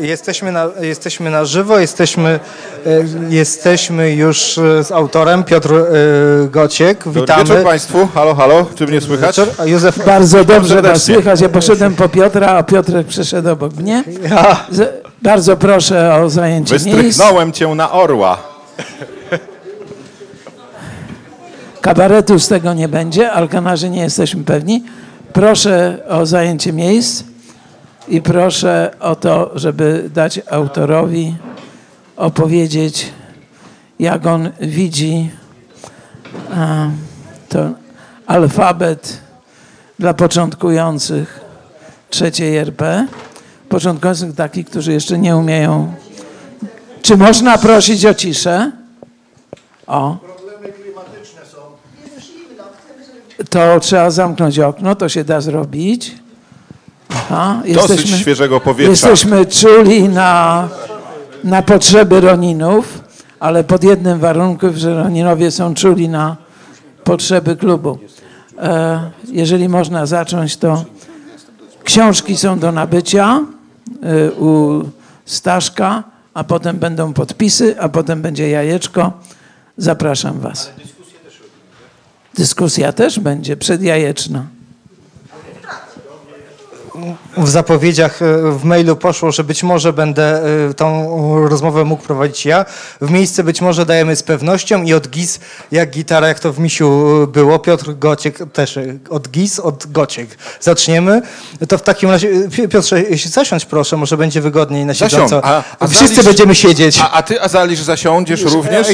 Jesteśmy na, jesteśmy na żywo, jesteśmy, e, jesteśmy już e, z autorem, Piotr e, Gociek. Dobry Witamy. wieczór Państwu. Halo, halo. Czy mnie słychać? Wieczór. Józef Bardzo dobrze was słychać. Ja poszedłem po Piotra, a Piotrek przyszedł obok mnie. Ja. Z, bardzo proszę o zajęcie miejsc. Wystrychnąłem cię na orła. Kabaretu z tego nie będzie, alkanarzy nie jesteśmy pewni. Proszę o zajęcie miejsc i proszę o to, żeby dać autorowi opowiedzieć, jak on widzi to alfabet dla początkujących trzeciej RP. Początkujących takich, którzy jeszcze nie umieją. Czy można prosić o ciszę? O. To trzeba zamknąć okno, to się da zrobić. Aha, Dosyć świeżego powietrza. Jesteśmy czuli na, na potrzeby Roninów, ale pod jednym warunkiem, że Roninowie są czuli na potrzeby klubu. E, jeżeli można zacząć, to książki są do nabycia e, u Staszka, a potem będą podpisy, a potem będzie jajeczko. Zapraszam Was. Dyskusja też będzie przedjajeczna. W zapowiedziach e, w mailu poszło, że być może będę e, tą rozmowę mógł prowadzić ja. W miejsce być może dajemy z pewnością i od GIS jak gitara, jak to w Misiu było. Piotr Gociek też e, od GIS, od Gociek. Zaczniemy. To w takim razie, e, Piotrze, zasiądź proszę, może będzie wygodniej na siedząco. A- a Wszyscy będziemy siedzieć. A, a ty, Azalisz, zasiądziesz również?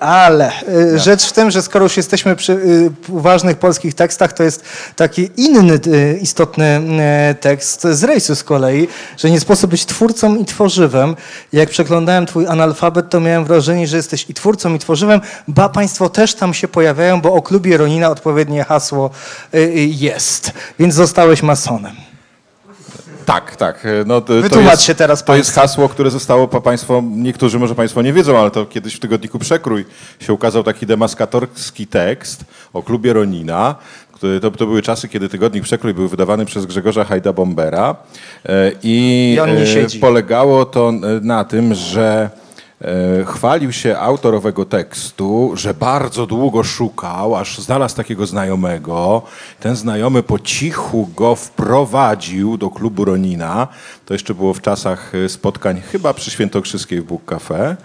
Ale y, rzecz w tym, że skoro już jesteśmy przy y, ważnych polskich tekstach, to jest taki inny y, istotny y, tekst z rejsu z kolei, że nie sposób być twórcą i tworzywem. Jak przeglądałem twój analfabet, to miałem wrażenie, że jesteś i twórcą i tworzywem, ba państwo też tam się pojawiają, bo o klubie Ronina odpowiednie hasło y, y, jest. Więc zostałeś masonem. Tak, tak. No, to, Wytłumacz to jest, się teraz To jest państwu. hasło, które zostało pa- Państwo, niektórzy może Państwo nie wiedzą, ale to kiedyś w tygodniku Przekrój się ukazał taki demaskatorski tekst o klubie Ronina. który- To, to były czasy, kiedy tygodnik Przekrój był wydawany przez Grzegorza Hajda-Bombera e, i, I e, polegało to e, na tym, że e, chwalił się autor owego tekstu, że bardzo długo szukał, aż znalazł takiego znajomego. Ten znajomy po cichu go wprowadził do klubu Ronina. To jeszcze było w czasach e, spotkań chyba przy Świętokrzyskiej w Bóg Cafe.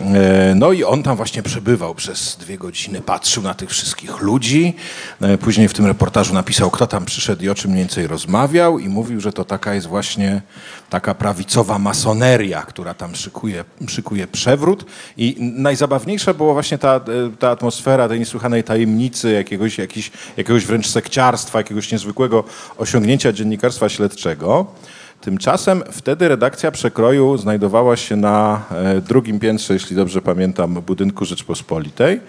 E, No i on tam właśnie przebywał przez dwie godziny, patrzył na tych wszystkich ludzi. E, Później w tym reportażu napisał, kto tam przyszedł i o czym mniej więcej rozmawiał i mówił, że to taka jest właśnie taka prawicowa masoneria, która tam szykuje, szykuje przewrót. I najzabawniejsza była właśnie ta, e, ta atmosfera tej niesłychanej tajemnicy, jakiegoś, jakiś, jakiegoś wręcz sekciarstwa, jakiegoś niezwykłego osiągnięcia dziennikarstwa śledczego. Tymczasem wtedy redakcja przekroju znajdowała się na e, drugim piętrze, jeśli dobrze pamiętam, budynku Rzeczpospolitej.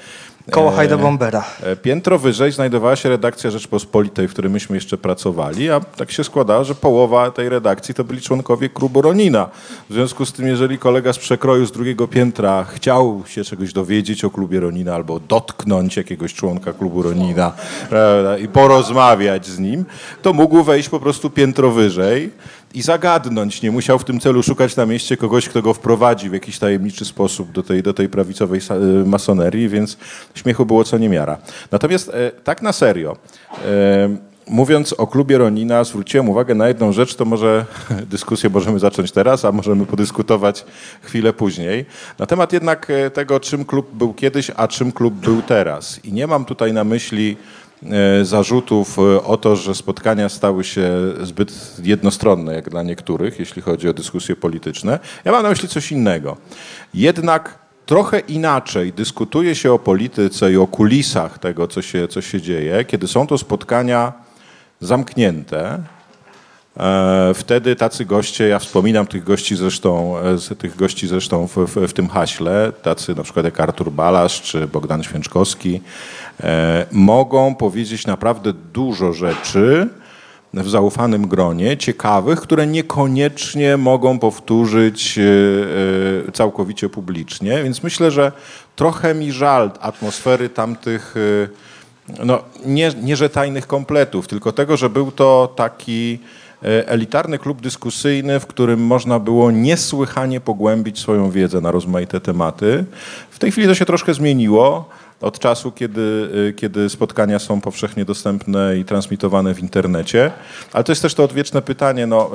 Koło E, Hajda Bombera. E, Piętro wyżej znajdowała się redakcja Rzeczpospolitej, w której myśmy jeszcze pracowali, a tak się składało, że połowa tej redakcji to byli członkowie klubu Ronina. W związku z tym, jeżeli kolega z przekroju z drugiego piętra chciał się czegoś dowiedzieć o klubie Ronina albo dotknąć jakiegoś członka klubu Ronina prawda, i porozmawiać z nim, to mógł wejść po prostu piętro wyżej i zagadnąć. Nie musiał w tym celu szukać na mieście kogoś, kto go wprowadzi w jakiś tajemniczy sposób do tej, do tej prawicowej y, masonerii, więc śmiechu było co niemiara. Natomiast e, tak na serio, e, mówiąc o klubie Ronina, zwróciłem uwagę na jedną rzecz, to może dyskusję możemy zacząć teraz, a możemy podyskutować chwilę później. Na temat jednak e, tego, czym klub był kiedyś, a czym klub był teraz. I nie mam tutaj na myśli e, zarzutów e, o to, że spotkania stały się zbyt jednostronne, jak dla niektórych, jeśli chodzi o dyskusje polityczne. Ja mam na myśli coś innego. Jednak trochę inaczej dyskutuje się o polityce i o kulisach tego, co się, co się dzieje, kiedy są to spotkania zamknięte. E, Wtedy tacy goście, ja wspominam tych gości zresztą, e, tych gości zresztą w, w, w tym haśle, tacy na przykład jak Artur Balasz czy Bogdan Święczkowski, e, mogą powiedzieć naprawdę dużo rzeczy w zaufanym gronie, ciekawych, które niekoniecznie mogą powtórzyć całkowicie publicznie, więc myślę, że trochę mi żal atmosfery tamtych no, nie, nie że tajnych kompletów, tylko tego, że był to taki elitarny klub dyskusyjny, w którym można było niesłychanie pogłębić swoją wiedzę na rozmaite tematy. W tej chwili to się troszkę zmieniło od czasu, kiedy, y, kiedy spotkania są powszechnie dostępne i transmitowane w internecie. Ale to jest też to odwieczne pytanie, no,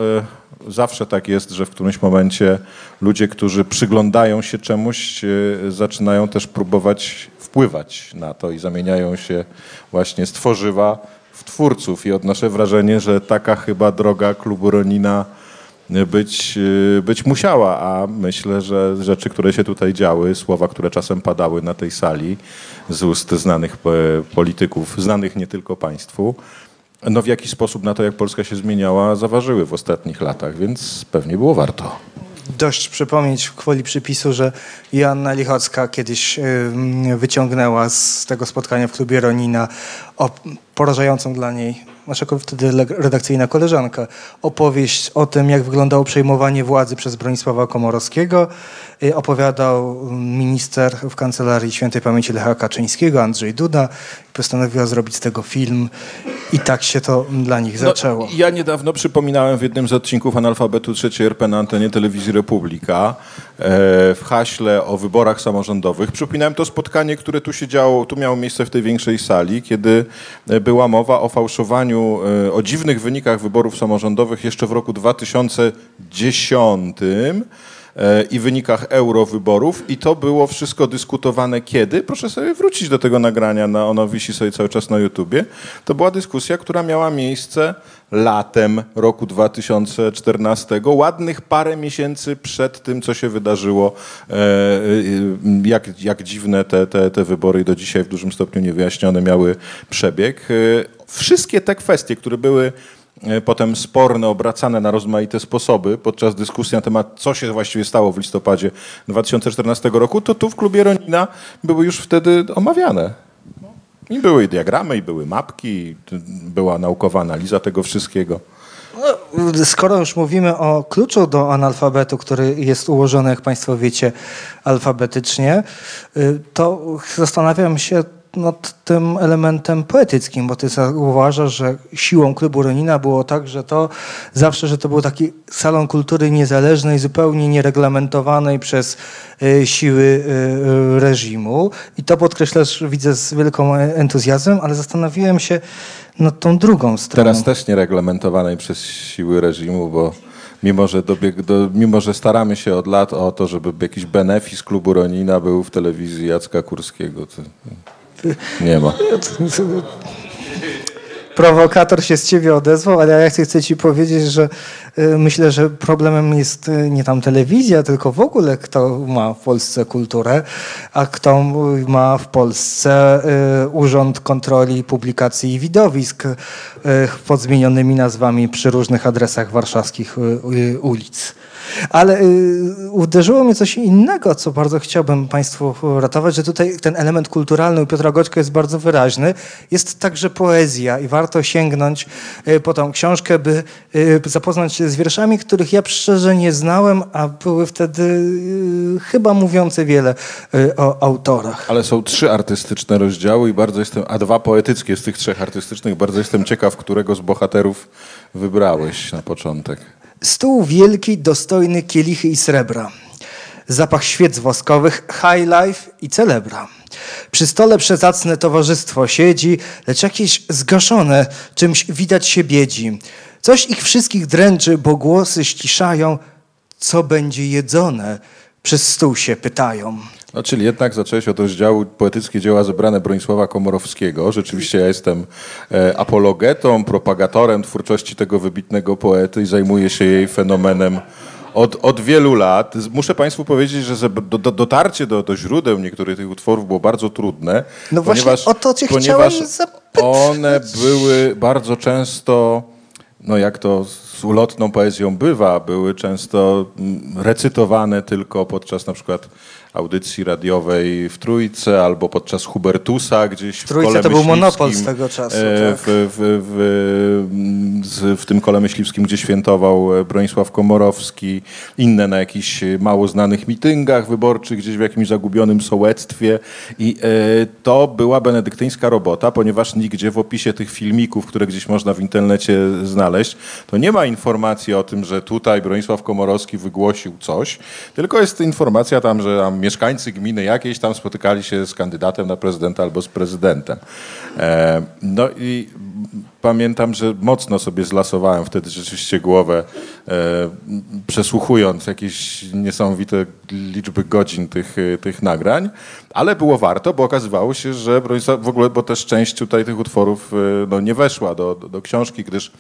y, zawsze tak jest, że w którymś momencie ludzie, którzy przyglądają się czemuś, zaczynają też próbować wpływać na to i zamieniają się właśnie z tworzywa twórców. I odnoszę wrażenie, że taka chyba droga klubu Ronina być, y, być musiała, a myślę, że rzeczy, które się tutaj działy, słowa, które czasem padały na tej sali z ust znanych polityków, znanych nie tylko państwu, no w jakiś sposób na to, jak Polska się zmieniała, zaważyły w ostatnich latach, więc pewnie było warto. Dość przypomnieć w kwoli przypisu, że Joanna Lichocka kiedyś wyciągnęła z tego spotkania w klubie Ronina o porażającą dla niej nasza wtedy redakcyjna koleżanka, opowieść o tym, jak wyglądało przejmowanie władzy przez Bronisława Komorowskiego. Y, opowiadał minister w kancelarii świętej pamięci Lecha Kaczyńskiego, Andrzej Duda. Postanowiła zrobić z tego film i tak się to dla nich no, zaczęło. ja niedawno przypominałem w jednym z odcinków Analfabetu III RP na antenie telewizji Republika w haśle o wyborach samorządowych. Przypominałem to spotkanie, które tu się działo, tu miało miejsce w tej większej sali, kiedy e, była mowa o fałszowaniu, e, o dziwnych wynikach wyborów samorządowych jeszcze w roku 2010 E, i wynikach eurowyborów i to było wszystko dyskutowane kiedy? Proszę sobie wrócić do tego nagrania, na, ono wisi sobie cały czas na YouTubie. To była dyskusja, która miała miejsce latem roku 2014, ładnych parę miesięcy przed tym, co się wydarzyło, e, e, jak, jak dziwne te, te, te wybory do dzisiaj w dużym stopniu niewyjaśnione miały przebieg. Wszystkie te kwestie, które były E, potem sporne, obracane na rozmaite sposoby podczas dyskusji na temat, co się właściwie stało w listopadzie 2014 roku, to tu w klubie Ronina były już wtedy omawiane. I były diagramy, i były mapki, była naukowa analiza tego wszystkiego. No, skoro już mówimy o kluczu do analfabetu, który jest ułożony, jak Państwo wiecie, alfabetycznie, y, to zastanawiam się, nad tym elementem poetyckim, bo ty zauważasz, że siłą klubu Ronina było tak, że to zawsze, że to był taki salon kultury niezależnej, zupełnie niereglamentowanej przez y, siły y, reżimu. I to podkreślasz, widzę, z wielką entuzjazmem, ale zastanowiłem się nad tą drugą stroną. Teraz też niereglamentowanej przez siły reżimu, bo mimo że, do, mimo że staramy się od lat o to, żeby jakiś benefis klubu Ronina był w telewizji Jacka Kurskiego. To... Nie ma. Prowokator się z ciebie odezwał, ale ja chcę, chcę ci powiedzieć, że y, myślę, że problemem jest y, nie tam telewizja, tylko w ogóle kto ma w Polsce kulturę, a kto ma w Polsce y, Urząd Kontroli Publikacji i Widowisk pod zmienionymi nazwami przy różnych adresach warszawskich ulic. Ale y, uderzyło mnie coś innego, co bardzo chciałbym Państwu ratować, że tutaj ten element kulturalny u Piotra Goćka jest bardzo wyraźny. Jest także poezja i warto sięgnąć y, po tą książkę, by y, zapoznać się z wierszami, których ja szczerze nie znałem, a były wtedy y, chyba mówiące wiele y, o autorach. Ale są trzy artystyczne rozdziały i bardzo jestem, a dwa poetyckie z tych trzech artystycznych. Bardzo jestem ciekaw, którego z bohaterów wybrałeś na początek. Stół wielki, dostojny, kielichy i srebra. Zapach świec woskowych, high life i celebra. Przy stole przezacne towarzystwo siedzi, lecz jakieś zgaszone, czymś widać się biedzi. Coś ich wszystkich dręczy, bo głosy ściszają, co będzie jedzone, przez stół się pytają. No, czyli jednak zacząłeś od rozdziału poetyckie dzieła zebrane Bronisława Komorowskiego. Rzeczywiście ja jestem e, apologetą, propagatorem twórczości tego wybitnego poety i zajmuję się jej fenomenem od, od wielu lat. Muszę Państwu powiedzieć, że do, do, dotarcie do, do źródeł niektórych tych utworów było bardzo trudne. No ponieważ, o to cię ponieważ one były bardzo często, no jak to z ulotną poezją bywa, były często mm, recytowane tylko podczas na przykład audycji radiowej w Trójce albo podczas Hubertusa gdzieś w, w Trójce kole to był monopol z tego czasu. e, Tak. W, w, w, tym kole myśliwskim, gdzie świętował e, Bronisław Komorowski, inne na jakichś mało znanych mitungach wyborczych, gdzieś w jakimś zagubionym sołectwie. I e, to była benedyktyńska robota, ponieważ nigdzie w opisie tych filmików, które gdzieś można w internecie znaleźć, to nie ma informacji o tym, że tutaj Bronisław Komorowski wygłosił coś, tylko jest informacja tam, że tam mieszkańcy gminy jakiejś tam spotykali się z kandydatem na prezydenta albo z prezydentem. E, no i pamiętam, że mocno sobie zlasowałem wtedy rzeczywiście głowę, e, przesłuchując jakieś niesamowite liczby godzin tych, e, tych nagrań, ale było warto, bo okazywało się, że w ogóle, bo też część tutaj tych utworów no, nie weszła do, do, do książki, gdyż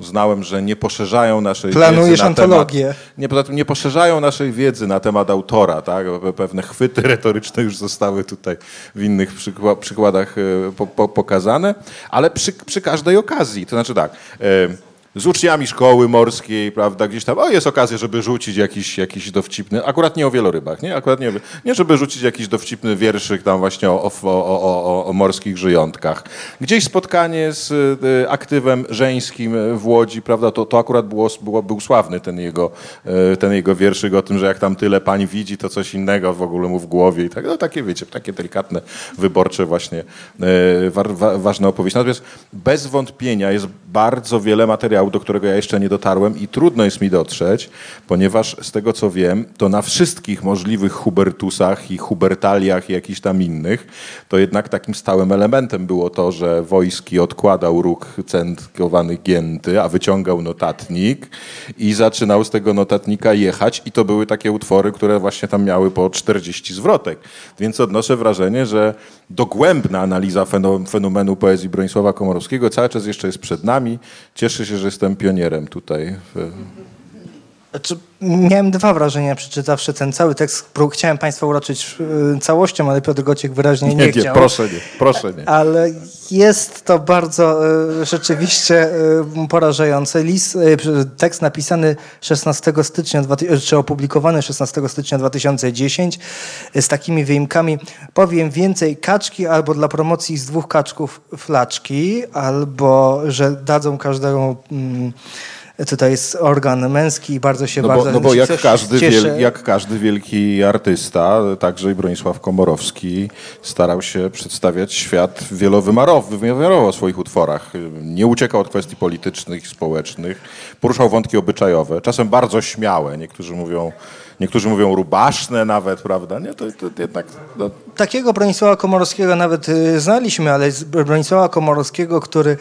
uznałem, że nie poszerzają naszej Planujesz wiedzy na antologię. temat, nie, poza tym nie poszerzają naszej wiedzy na temat autora, tak? Pe- Pewne chwyty retoryczne już zostały tutaj w innych przykła- przykładach e, po, po, pokazane, ale przy, przy każdej okazji, to znaczy tak, e, z uczniami szkoły morskiej, prawda, gdzieś tam, o jest okazja, żeby rzucić jakiś, jakiś dowcipny, akurat nie o wielorybach, nie, akurat nie, nie żeby rzucić jakiś dowcipny wierszyk tam właśnie o, o, o, o, morskich żyjątkach. Gdzieś spotkanie z e, aktywem żeńskim w Łodzi, prawda, to, to akurat było, było, był sławny ten jego, e, ten jego wierszyk o tym, że jak tam tyle pań widzi, to coś innego w ogóle mu w głowie i tak, no takie wiecie, takie delikatne, wyborcze właśnie e, wa, wa, ważne opowieści. Natomiast bez wątpienia jest bardzo wiele materiału, do którego ja jeszcze nie dotarłem i trudno jest mi dotrzeć, ponieważ z tego co wiem, to na wszystkich możliwych Hubertusach i Hubertaliach i jakichś tam innych, to jednak takim stałym elementem było to, że Wojski odkładał róg centkowany gięty, a wyciągał notatnik i zaczynał z tego notatnika jechać i to były takie utwory, które właśnie tam miały po 40 zwrotek. Więc odnoszę wrażenie, że dogłębna analiza feno- fenomenu poezji Bronisława Komorowskiego cały czas jeszcze jest przed nami. Cieszę się, że jestem pionierem tutaj. w- Znaczy, miałem dwa wrażenia przeczytawszy ten cały tekst. Chciałem Państwa uraczyć y, całością, ale Piotr Gociek wyraźnie nie, Nie, nie, chciał. proszę nie, proszę nie. Ale jest to bardzo y, rzeczywiście y, porażające. List, tekst napisany 16 stycznia, czy opublikowany 16 stycznia 2010 y, z takimi wyimkami. Powiem więcej kaczki albo dla promocji z dwóch kaczków flaczki, albo że dadzą każdemu. Mm, Tutaj jest organ męski i bardzo się No bardzo bo, no bo jak, każdy wiel, jak każdy wielki artysta, także i Bronisław Komorowski starał się przedstawiać świat wielowymiarowy wymiarowo w swoich utworach. Nie uciekał od kwestii politycznych i społecznych, poruszał wątki obyczajowe, czasem bardzo śmiałe, niektórzy mówią, niektórzy mówią rubaszne nawet, prawda? Nie, to, to jednak no, Takiego Bronisława Komorowskiego nawet y, znaliśmy, ale Bronisława Komorowskiego, który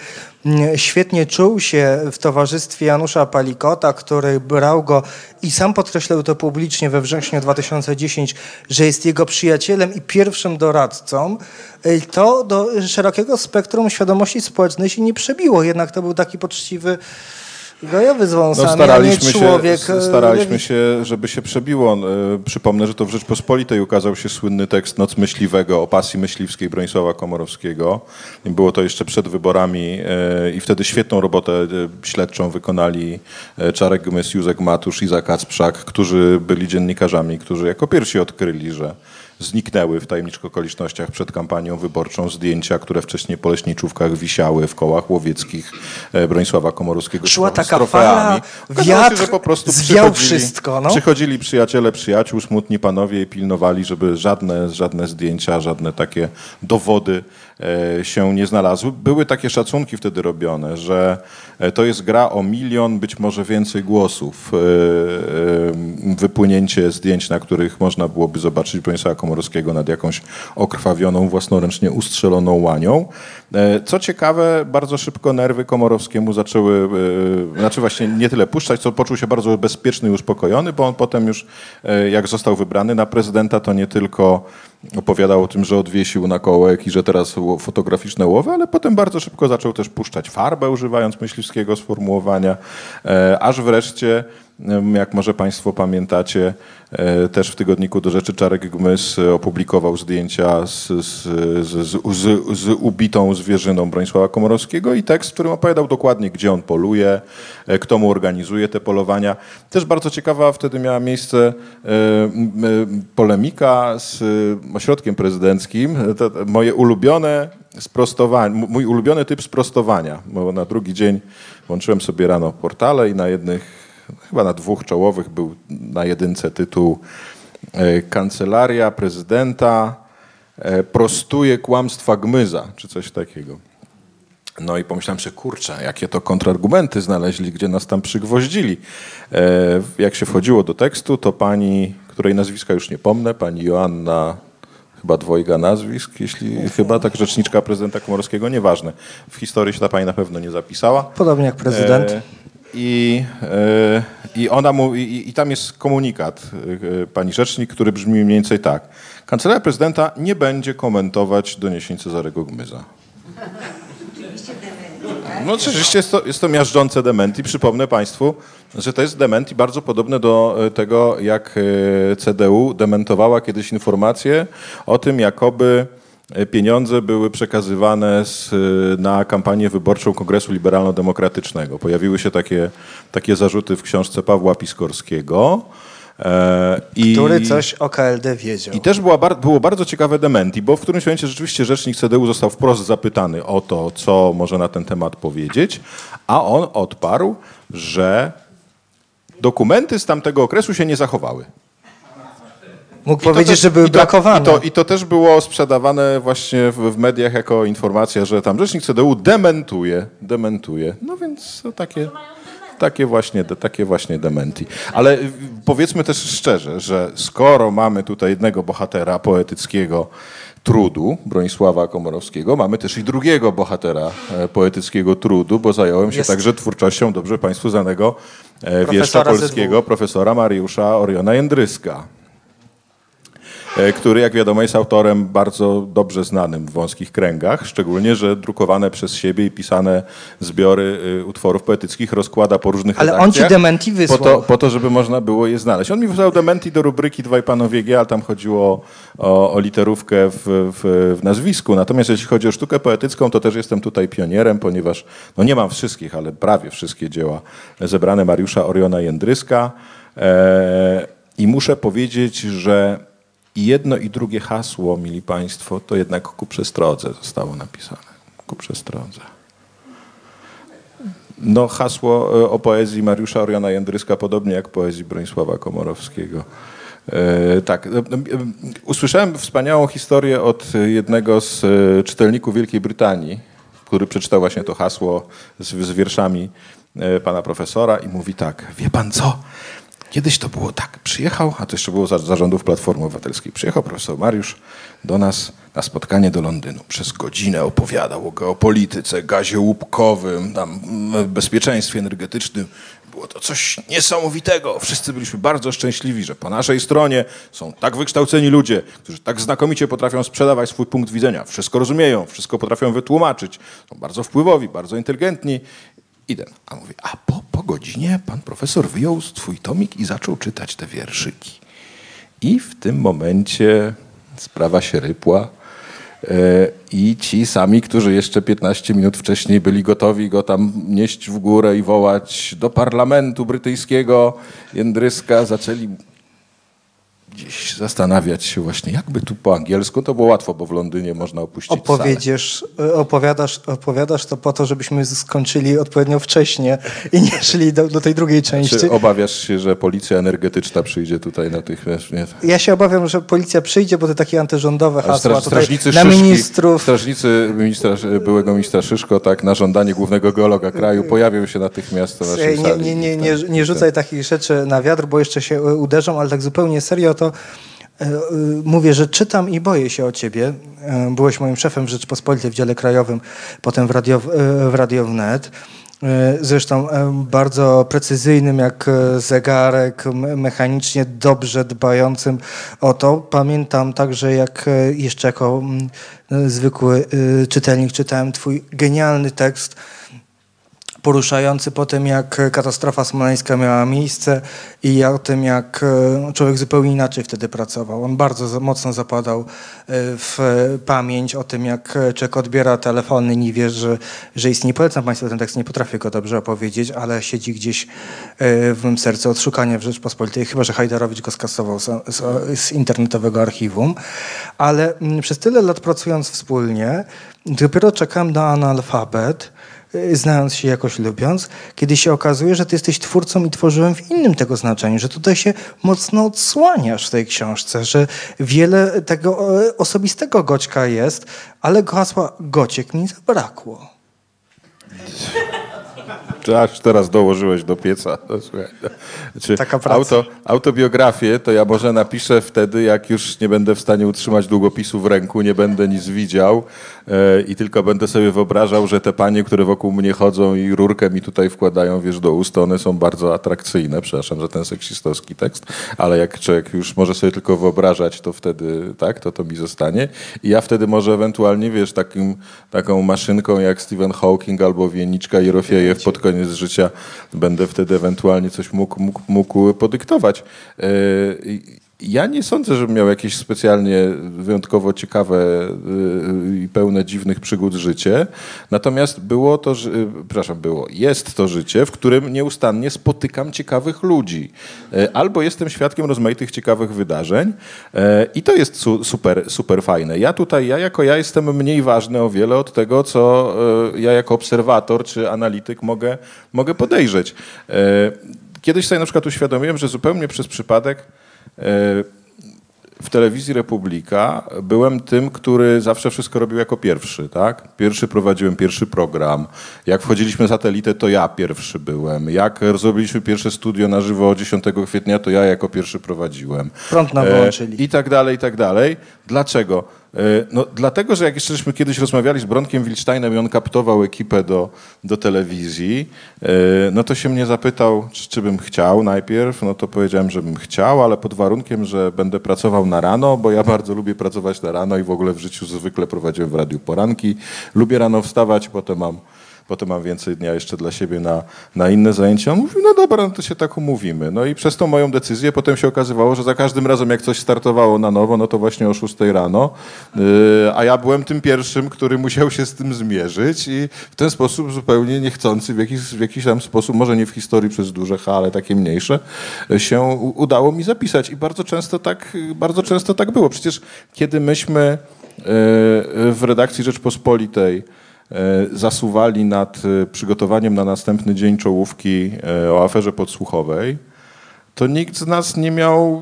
mm, świetnie czuł się w towarzystwie Janusza Palikota, który brał go i sam podkreślał to publicznie we wrześniu 2010, że jest jego przyjacielem i pierwszym doradcą, y, to do szerokiego spektrum świadomości społecznej się nie przebiło. Jednak to był taki poczciwy gojowy z wąsami, No, a nie staraliśmy człowiek... się, y, staraliśmy się, żeby się przebiło. E, Przypomnę, że to w Rzeczpospolitej ukazał się słynny tekst Noc Myśliwego o pasji myśliwskiej Bronisława Komorowskiego. I Było to jeszcze przed wyborami e, i wtedy świetną robotę e, śledczą wykonali e, Czarek Gmys, Józek Matusz, Iza Kacprzak, którzy byli dziennikarzami, którzy jako pierwsi odkryli, że zniknęły w tajemniczych okolicznościach przed kampanią wyborczą zdjęcia, które wcześniej po leśniczówkach wisiały w kołach łowieckich e, Bronisława Komorowskiego. Szła z taka fala, się, wiatr że po prostu zwiał wszystko, no. Przychodzili przyjaciele, przyjaciół, smutni panowie i pilnowali, żeby żadne, żadne zdjęcia, żadne takie dowody się nie znalazły. Były takie szacunki wtedy robione, że e, to jest gra o milion, być może więcej głosów. E, e, wypłynięcie zdjęć, na których można byłoby zobaczyć Bronisława Komorowskiego nad jakąś okrwawioną, własnoręcznie ustrzeloną łanią. E, Co ciekawe, bardzo szybko nerwy Komorowskiemu zaczęły, e, znaczy właśnie nie tyle puszczać, co poczuł się bardzo bezpieczny i uspokojony, bo on potem już, e, jak został wybrany na prezydenta, to nie tylko opowiadał o tym, że odwiesił na kołek i że teraz fotograficzne łowy, ale potem bardzo szybko zaczął też puszczać farbę, używając myśliwskiego sformułowania, aż wreszcie Jak może Państwo pamiętacie, e, też w tygodniku do rzeczy Czarek Gmys opublikował zdjęcia z, z, z, z, z ubitą zwierzyną Bronisława Komorowskiego i tekst, w którym opowiadał dokładnie, gdzie on poluje, e, kto mu organizuje te polowania. Też bardzo ciekawa wtedy miała miejsce e, polemika z ośrodkiem prezydenckim. Moje ulubione sprostowanie, mój ulubiony typ sprostowania, bo na drugi dzień włączyłem sobie rano portale i na jednych chyba na dwóch czołowych był na jedynce tytuł e, Kancelaria Prezydenta e, prostuje kłamstwa Gmyza, czy coś takiego. No i pomyślałem że kurczę, jakie to kontrargumenty znaleźli, gdzie nas tam przygwoździli. E, jak się wchodziło do tekstu, to pani, której nazwiska już nie pomnę, pani Joanna chyba dwojga nazwisk, jeśli chyba tak rzeczniczka prezydenta Komorowskiego, nieważne. W historii się ta pani na pewno nie zapisała. Podobnie jak prezydent. E, i, e, i ona mu, i, i tam jest komunikat e, pani rzecznik, który brzmi mniej więcej tak. Kancelaria prezydenta nie będzie komentować doniesień Cezarego Gmyza. No oczywiście jest to, jest to miażdżące dementi. Przypomnę Państwu, że to jest dementi bardzo podobne do e, tego, jak CDU dementowała kiedyś informacje o tym, jakoby pieniądze były przekazywane z, e, na kampanię wyborczą Kongresu Liberalno-Demokratycznego. Pojawiły się takie, takie zarzuty w książce Pawła Piskorskiego. E, I, Który coś o KLD wiedział. I też była, było bardzo ciekawe dementi, bo w którymś momencie rzeczywiście rzecznik CDU został wprost zapytany o to, co może na ten temat powiedzieć, a on odparł, że dokumenty z tamtego okresu się nie zachowały. Mógł powiedzieć, też, że były i to, blokowane. I to, I to też było sprzedawane właśnie w, w, mediach jako informacja, że tam rzecznik CDU dementuje, dementuje. No więc takie, takie, właśnie, takie właśnie dementi. Ale powiedzmy też szczerze, że skoro mamy tutaj jednego bohatera poetyckiego, trudu Bronisława Komorowskiego. Mamy też i drugiego bohatera e, poetyckiego trudu, bo zająłem się Jest. także twórczością dobrze Państwu znanego e, wieszcza polskiego, profesora Mariusza Oriona Jędryska. E, który jak wiadomo jest autorem bardzo dobrze znanym w wąskich kręgach, szczególnie, że drukowane przez siebie i pisane zbiory y, utworów poetyckich rozkłada po różnych Ale on ci dementi wysłał. Po to, po to, żeby można było je znaleźć. On mi wysłał dementi do rubryki Dwaj Panowie G, ale tam chodziło o, o literówkę w, w, w, nazwisku. Natomiast jeśli chodzi o sztukę poetycką, to też jestem tutaj pionierem, ponieważ no nie mam wszystkich, ale prawie wszystkie dzieła zebrane Mariusza Oriona Jędryska. E, I muszę powiedzieć, że i jedno i drugie hasło, mili Państwo, to jednak ku przestrodze zostało napisane. Ku przestrodze. No, hasło e, o poezji Mariusza Oriana Jędryska, podobnie jak poezji Bronisława Komorowskiego. E, tak, e, usłyszałem wspaniałą historię od jednego z czytelników Wielkiej Brytanii, który przeczytał właśnie to hasło z, z wierszami pana profesora i mówi tak, wie pan co, Kiedyś to było tak, przyjechał, a to jeszcze było za zarządów Platformy Obywatelskiej, przyjechał profesor Mariusz do nas na spotkanie do Londynu. Przez godzinę opowiadał o geopolityce, gazie łupkowym, tam bezpieczeństwie energetycznym. Było to coś niesamowitego. Wszyscy byliśmy bardzo szczęśliwi, że po naszej stronie są tak wykształceni ludzie, którzy tak znakomicie potrafią sprzedawać swój punkt widzenia. Wszystko rozumieją, wszystko potrafią wytłumaczyć. Są bardzo wpływowi, bardzo inteligentni Idę. A mówię, a po, po godzinie pan profesor wyjął swój tomik i zaczął czytać te wierszyki. I w tym momencie sprawa się rypła. E, I ci sami, którzy jeszcze 15 minut wcześniej byli gotowi go tam nieść w górę i wołać do parlamentu brytyjskiego, Jędryska, zaczęli gdzieś zastanawiać się właśnie, jakby tu po angielsku, to było łatwo, bo w Londynie można opuścić Opowiedziesz, salę. Opowiadasz, opowiadasz to po to, żebyśmy skończyli odpowiednio wcześnie i nie szli do, do tej drugiej części. Czy obawiasz się, że policja energetyczna przyjdzie tutaj natychmiast? Nie? Ja się obawiam, że policja przyjdzie, bo to takie antyrządowe hasła straż, strażnicy na Szyszki, ministrów. Strażnicy ministra, byłego ministra Szyszko, tak, na żądanie głównego geologa kraju pojawią się natychmiast w naszej nie, sali. Nie, nie, nie, nie rzucaj takich rzeczy na wiatr, bo jeszcze się uderzą, ale tak zupełnie serio to E, e, mówię, że czytam i boję się o ciebie. E, byłeś moim szefem w Rzeczpospolitej w dziale krajowym, potem w Radio, w Radio Wnet. Zresztą bardzo precyzyjnym jak zegarek, mechanicznie dobrze dbającym o to. Pamiętam także, jak jeszcze jako zwykły czytelnik czytałem twój genialny tekst poruszający po tym, jak katastrofa smoleńska miała miejsce i o tym, jak e, człowiek zupełnie inaczej wtedy pracował. On bardzo mocno zapadał e, w pamięć o tym, jak człowiek odbiera telefony, nie wie, że, że istnieje. Polecam Państwu ten tekst, nie potrafię go dobrze opowiedzieć, ale siedzi gdzieś w moim sercu od szukania w Rzeczpospolitej, chyba że Hajdarowicz go skasował z, z, internetowego archiwum. Ale mm, przez tyle lat pracując wspólnie, dopiero czekam na analfabet, znając się jakoś lubiąc, kiedy się okazuje, że ty jesteś twórcą i tworzyłem w innym tego znaczeniu, że tutaj się mocno odsłaniasz w tej książce, że wiele tego e, osobistego Goćka jest, ale hasła Gociek mi zabrakło. Czy aż teraz dołożyłeś do pieca? No, słuchaj, no. Znaczy, Taka praca. Auto, autobiografię to ja może napiszę wtedy, jak już nie będę w stanie utrzymać długopisu w ręku, nie będę nic widział e, i tylko będę sobie wyobrażał, że te panie, które wokół mnie chodzą i rurkę mi tutaj wkładają, wiesz, do ust, one są bardzo atrakcyjne. Przepraszam, że ten seksistowski tekst, ale jak człowiek już może sobie tylko wyobrażać, to wtedy, tak, to to mi zostanie. I ja wtedy może ewentualnie, wiesz, takim, taką maszynką jak Stephen Hawking albo Wieniczka Jerofiejew pod koniec życia będę wtedy ewentualnie coś mógł, mógł, mógł podyktować. E, ja nie sądzę, żebym miał jakieś specjalnie wyjątkowo ciekawe y, i pełne dziwnych przygód życie. Natomiast było to, y, przepraszam, było, jest to życie, w którym nieustannie spotykam ciekawych ludzi. Albo jestem świadkiem rozmaitych ciekawych wydarzeń i to jest super, super fajne. Ja tutaj, ja jako ja jestem mniej ważny o wiele od tego, co ja jako obserwator czy analityk mogę, mogę podejrzeć. Kiedyś sobie na przykład uświadomiłem, że zupełnie przez przypadek w telewizji Republika byłem tym, który zawsze wszystko robił jako pierwszy, tak? Pierwszy prowadziłem pierwszy program. Jak wchodziliśmy na satelitę, to ja pierwszy byłem. Jak zrobiliśmy pierwsze studio na żywo 10 kwietnia, to ja jako pierwszy prowadziłem. Prąd nam wyłączyli. E, I tak dalej, i tak dalej. Dlaczego? E, no, dlatego, że jak jeszcze żeśmy kiedyś rozmawiali z Bronkiem Wilsteinem i on kaptował ekipę do, do telewizji, e, no to się mnie zapytał, czy, czy bym chciał najpierw. No to powiedziałem, że bym chciał, ale pod warunkiem, że będę pracował na rano, bo ja bardzo lubię pracować na rano i w ogóle w życiu zwykle prowadziłem w radiu poranki. Lubię rano wstawać, potem mam potem mam więcej dnia jeszcze dla siebie na, na inne zajęcia. On mówił, no dobra, no to się tak umówimy. No i przez tą moją decyzję potem się okazywało, że za każdym razem jak coś startowało na nowo, no to właśnie o 6 rano, yy, a ja byłem tym pierwszym, który musiał się z tym zmierzyć i w ten sposób zupełnie niechcący, w jakiś, w jakiś tam sposób, może nie w historii przez duże H, ale takie mniejsze, się udało mi zapisać i bardzo często tak, bardzo często tak było. Przecież kiedy myśmy yy, w redakcji Rzeczpospolitej zasuwali nad e, przygotowaniem na następny dzień czołówki e, o aferze podsłuchowej, to nikt z nas nie miał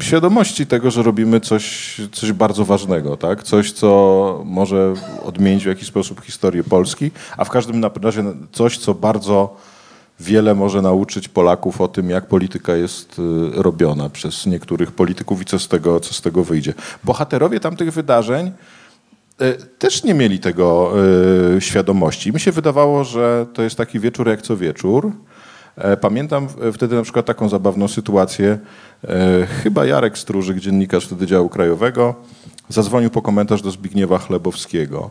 świadomości tego, że robimy coś, coś bardzo ważnego, tak? coś, co może odmienić w jakiś sposób historię Polski, a w każdym razie coś, co bardzo wiele może nauczyć Polaków o tym, jak polityka jest robiona przez niektórych polityków i co z tego, co z tego wyjdzie. Bohaterowie tamtych wydarzeń E, też nie mieli tego e, świadomości. Mi się wydawało, że to jest taki wieczór jak co wieczór. E, pamiętam wtedy na przykład taką zabawną sytuację. Chyba Jarek Stróżyk, dziennikarz wtedy działu krajowego, zadzwonił po komentarz do Zbigniewa Chlebowskiego.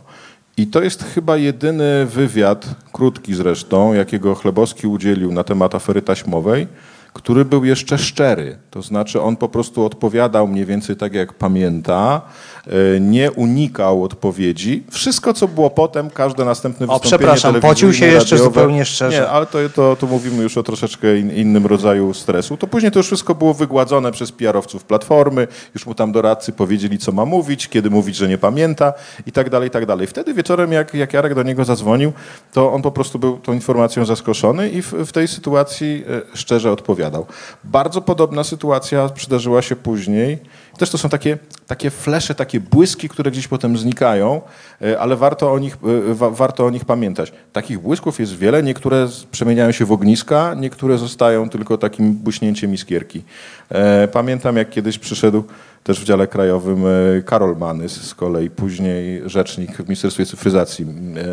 I to jest chyba jedyny wywiad, krótki zresztą, jakiego Chlebowski udzielił na temat afery taśmowej, który był jeszcze szczery. To znaczy on po prostu odpowiadał mniej więcej tak, jak pamięta, E, nie unikał odpowiedzi. Wszystko, co było potem, każde następne o, wystąpienie przepraszam, pocił się jeszcze radiowe, zupełnie szczerze. Nie, ale to, to, to mówimy już o troszeczkę in, innym rodzaju stresu. To później to już wszystko było wygładzone przez PR-owców Platformy, już mu tam doradcy powiedzieli, co ma mówić, kiedy mówić, że nie pamięta i tak dalej, i tak dalej. Wtedy wieczorem, jak, jak Jarek do niego zadzwonił, to on po prostu był tą informacją zaskoczony i w, w tej sytuacji e, szczerze odpowiadał. Bardzo podobna sytuacja przydarzyła się później. Też to są takie, takie flesze, takie błyski, które gdzieś potem znikają, e, ale warto o, nich, e, warto o nich pamiętać. Takich błysków jest wiele, niektóre przemieniają się w ogniska, niektóre zostają tylko takim błyśnięciem iskierki. E, pamiętam, jak kiedyś przyszedł też w dziale krajowym Karol Manys, z kolei później rzecznik w Ministerstwie Cyfryzacji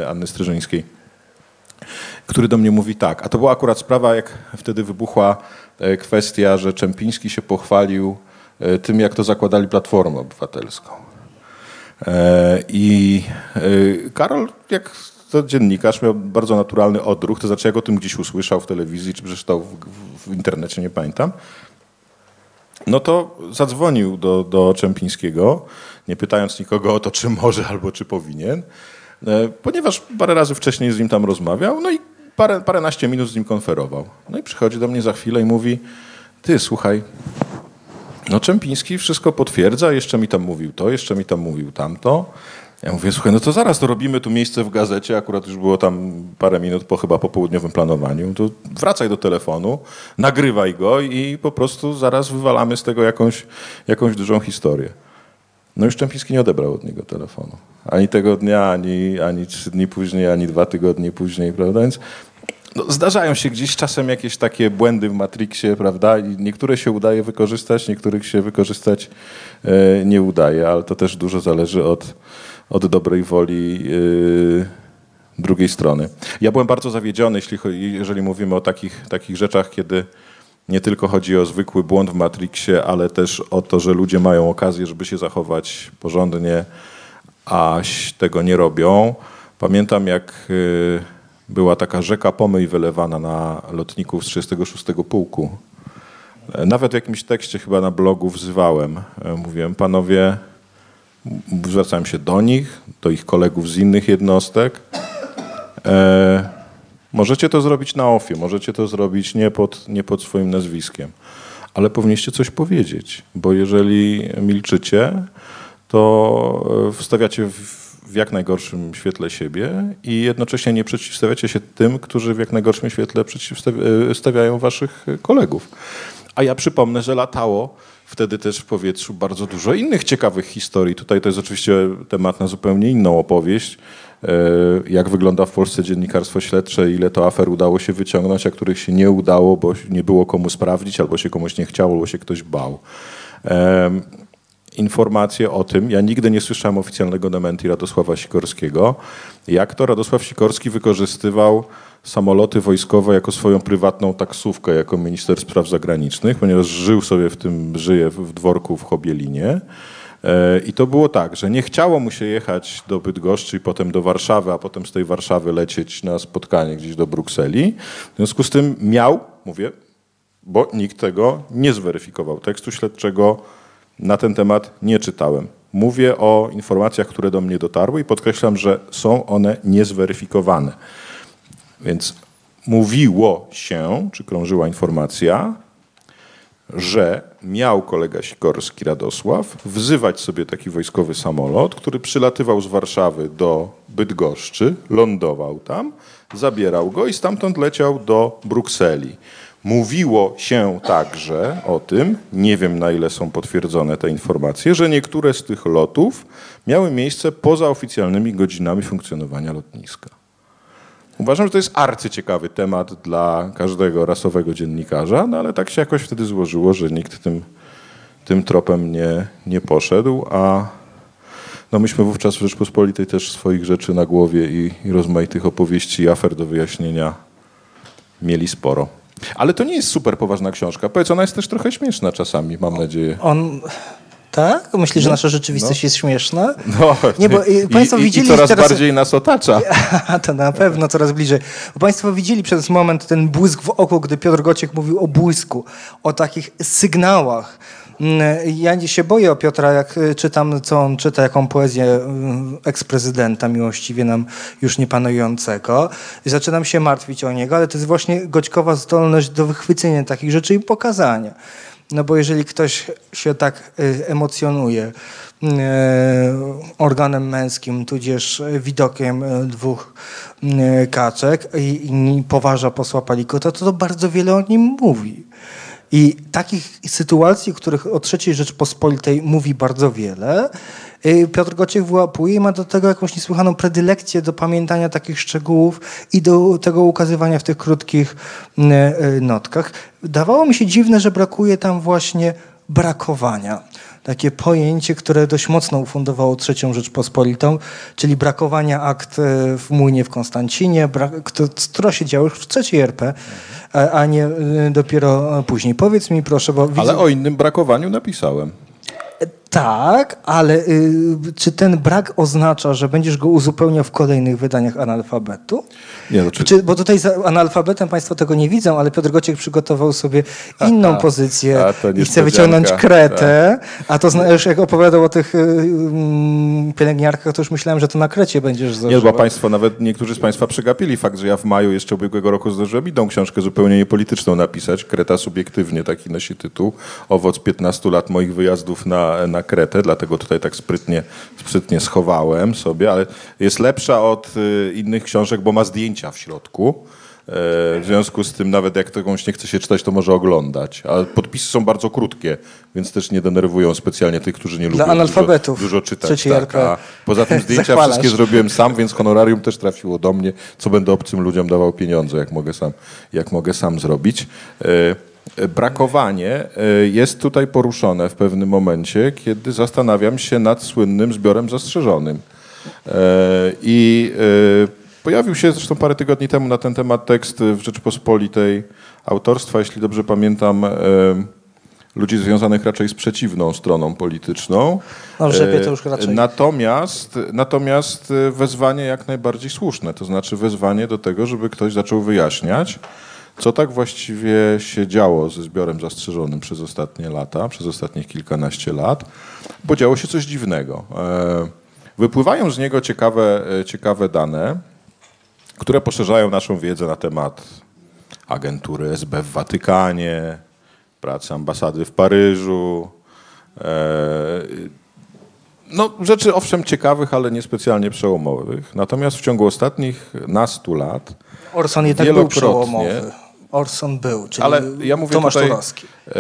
Anny Stryżyńskiej, który do mnie mówi tak, a to była akurat sprawa, jak wtedy wybuchła kwestia, że Czempiński się pochwalił tym, jak to zakładali Platformę Obywatelską. E, I e, Karol, jak to dziennikarz, miał bardzo naturalny odruch, to znaczy jak o tym gdzieś usłyszał w telewizji, czy przeczytał w, w, w internecie, nie pamiętam, no to zadzwonił do, do Czempińskiego, nie pytając nikogo o to, czy może albo czy powinien, e, ponieważ parę razy wcześniej z nim tam rozmawiał, no i parę, paręnaście minut z nim konferował. No i przychodzi do mnie za chwilę i mówi, ty słuchaj, no Czempiński wszystko potwierdza, jeszcze mi tam mówił to, jeszcze mi tam mówił tamto. Ja mówię, słuchaj, no to zaraz to robimy tu miejsce w gazecie, akurat już było tam parę minut po chyba popołudniowym planowaniu, to wracaj do telefonu, nagrywaj go i po prostu zaraz wywalamy z tego jakąś, jakąś dużą historię. No już Czempiński nie odebrał od niego telefonu. Ani tego dnia, ani, ani trzy dni później, ani dwa tygodnie później, prawda? Więc no, zdarzają się gdzieś czasem jakieś takie błędy w Matrixie, prawda? I niektóre się udaje wykorzystać, niektórych się wykorzystać e, nie udaje, ale to też dużo zależy od, od dobrej woli e, drugiej strony. Ja byłem bardzo zawiedziony, jeśli, jeżeli mówimy o takich, takich rzeczach, kiedy nie tylko chodzi o zwykły błąd w Matrixie, ale też o to, że ludzie mają okazję, żeby się zachować porządnie, a tego nie robią. Pamiętam, jak y, była taka rzeka pomyj wylewana na lotników z 36 Pułku. Nawet w jakimś tekście chyba na blogu wzywałem. Mówiłem, panowie, zwracałem się do nich, do ich kolegów z innych jednostek. E, Możecie to zrobić na ofie, możecie to zrobić nie pod, nie pod swoim nazwiskiem, ale powinniście coś powiedzieć, bo jeżeli milczycie, to e, wstawiacie w, w jak najgorszym świetle siebie i jednocześnie nie przeciwstawiacie się tym, którzy w jak najgorszym świetle przeciwstawiają waszych kolegów. A ja przypomnę, że latało wtedy też w powietrzu bardzo dużo innych ciekawych historii. Tutaj to jest oczywiście temat na zupełnie inną opowieść. E, jak wygląda w Polsce dziennikarstwo śledcze, ile to afer udało się wyciągnąć, a których się nie udało, bo nie było komu sprawdzić, albo się komuś nie chciało, albo się ktoś bał. Informacje o tym, ja nigdy nie słyszałem oficjalnego dementi Radosława Sikorskiego, jak to Radosław Sikorski wykorzystywał samoloty wojskowe jako swoją prywatną taksówkę, jako minister spraw zagranicznych, ponieważ żył sobie w tym, żyje w dworku w Chobielinie. E, I to było tak, że nie chciało mu się jechać do Bydgoszczy i potem do Warszawy, a potem z tej Warszawy lecieć na spotkanie gdzieś do Brukseli. W związku z tym miał, mówię, bo nikt tego nie zweryfikował. Tekstu śledczego na ten temat nie czytałem. Mówię o informacjach, które do mnie dotarły i podkreślam, że są one niezweryfikowane. Więc mówiło się, czy krążyła informacja, że miał kolega Sikorski Radosław wzywać sobie taki wojskowy samolot, który przylatywał z Warszawy do Bydgoszczy, lądował tam, zabierał go i stamtąd leciał do Brukseli. Mówiło się także o tym, nie wiem na ile są potwierdzone te informacje, że niektóre z tych lotów miały miejsce poza oficjalnymi godzinami funkcjonowania lotniska. Uważam, że to jest arcyciekawy temat dla każdego rasowego dziennikarza, no ale tak się jakoś wtedy złożyło, że nikt tym, tym tropem nie, nie poszedł, a no myśmy wówczas w Rzeczpospolitej też swoich rzeczy na głowie i, i rozmaitych opowieści i afer do wyjaśnienia mieli sporo. Ale to nie jest super poważna książka. Powiedz, ona jest też trochę śmieszna czasami, mam nadzieję. On tak? Myślisz, że no. nasza rzeczywistość no. jest śmieszna? No, nie, bo i, Państwo i, widzieli... I coraz teraz... bardziej nas otacza. to na pewno, coraz bliżej. Bo Państwo widzieli przez moment ten błysk w oku, gdy Piotr Gociek mówił o błysku, o takich sygnałach. Mm, ja się boję o Piotra, jak y, czytam, co on czyta, jaką poezję y, eksprezydenta, miłościwie nam już nie panującego. I zaczynam się martwić o niego, ale to jest właśnie Goćkowa zdolność do wychwycenia takich rzeczy i pokazania. No bo jeżeli ktoś się tak y, emocjonuje organem męskim, tudzież widokiem dwóch kaczek i, i poważa posła Palikota, to to bardzo wiele o nim mówi. I takich sytuacji, których o III Rzeczpospolitej mówi bardzo wiele, y, Piotr Gociek wyłapuje i ma do tego jakąś niesłychaną predylekcję do pamiętania takich szczegółów i do tego ukazywania w tych krótkich y, y, notkach. Dawało mi się dziwne, że brakuje tam właśnie brakowania takie pojęcie, które dość mocno ufundowało trzecią Rzeczpospolitą, czyli brakowania akt e, w Młynie w Konstancinie, które się działo już w trzeciej RP, a nie e, dopiero później. Powiedz mi proszę, bo... Ale o innym brakowaniu napisałem. Tak, ale y, czy ten brak oznacza, że będziesz go uzupełniał w kolejnych wydaniach analfabetu? Nie, no, czy... Bo tutaj za analfabetem Państwo tego nie widzą, ale Piotr Gociek przygotował sobie inną Aha, pozycję a to i chce wyciągnąć kretę. A to zna- już jak opowiadał o tych y, mm, pielęgniarkach, to już myślałem, że to na krecie będziesz Nie, zażywał. bo państwo, nawet niektórzy z państwa przegapili fakt, że ja w maju jeszcze ubiegłego roku zdążyłem inną książkę zupełnie niepolityczną napisać. Kreta subiektywnie, taki nosi tytuł. Owoc 15 lat moich wyjazdów na, na Kretę, dlatego tutaj tak sprytnie, sprytnie schowałem sobie, ale jest lepsza od y, innych książek, bo ma zdjęcia w środku. E, W związku z tym, nawet jak komuś nie chce się czytać, to może oglądać. A podpisy są bardzo krótkie, więc też nie denerwują specjalnie tych, którzy nie lubią analfabetów dużo, dużo czytać. Tak, a poza tym zdjęcia Zachwalasz. wszystkie zrobiłem sam, więc honorarium też trafiło do mnie, co będę obcym ludziom dawał pieniądze, jak mogę sam, jak mogę sam zrobić. E, Brakowanie e, jest tutaj poruszone w pewnym momencie, kiedy zastanawiam się nad słynnym zbiorem zastrzeżonym. E, I pojawił się zresztą parę tygodni temu na ten temat tekst w Rzeczypospolitej autorstwa, jeśli dobrze pamiętam, ludzi związanych raczej z przeciwną stroną polityczną. No, to już raczej. Natomiast, natomiast wezwanie jak najbardziej słuszne, to znaczy wezwanie do tego, żeby ktoś zaczął wyjaśniać, co tak właściwie się działo ze zbiorem zastrzeżonym przez ostatnie lata, przez ostatnich kilkanaście lat, bo działo się coś dziwnego. E, Wypływają z niego ciekawe, e, ciekawe dane, które poszerzają naszą wiedzę na temat agentury SB w Watykanie, pracy ambasady w Paryżu. E, no, rzeczy owszem ciekawych, ale niespecjalnie przełomowych. Natomiast w ciągu ostatnich nastu lat, Orson jednak był przełomowy. Orson był, czyli ale ja mówię Tomasz tutaj, Turowski. e,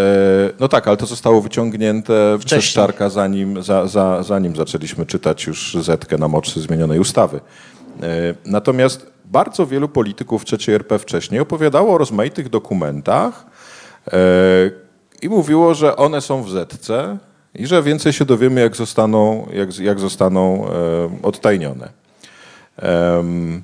no tak, ale to zostało wyciągnięte Wcześniej. przez Czarka, zanim, za, za, zanim zaczęliśmy czytać już Zetkę na mocy zmienionej ustawy. E, natomiast bardzo wielu polityków III RP wcześniej opowiadało o rozmaitych dokumentach e, i mówiło, że one są w Zetce i że więcej się dowiemy, jak zostaną, jak, jak zostaną e, odtajnione. Em,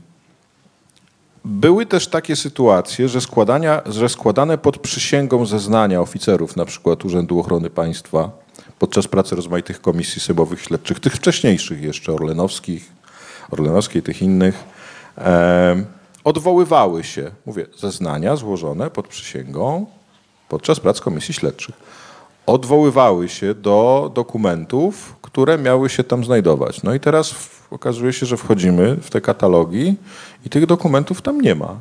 były też takie sytuacje, że, składania, że składane pod przysięgą zeznania oficerów, na przykład Urzędu Ochrony Państwa, podczas pracy rozmaitych komisji sejmowych śledczych, tych wcześniejszych jeszcze, orlenowskich, orlenowskiej, tych innych, em, odwoływały się, mówię, zeznania złożone pod przysięgą podczas prac komisji śledczych. Odwoływały się do dokumentów, które miały się tam znajdować. No i teraz okazuje się, że wchodzimy w te katalogi i tych dokumentów tam nie ma.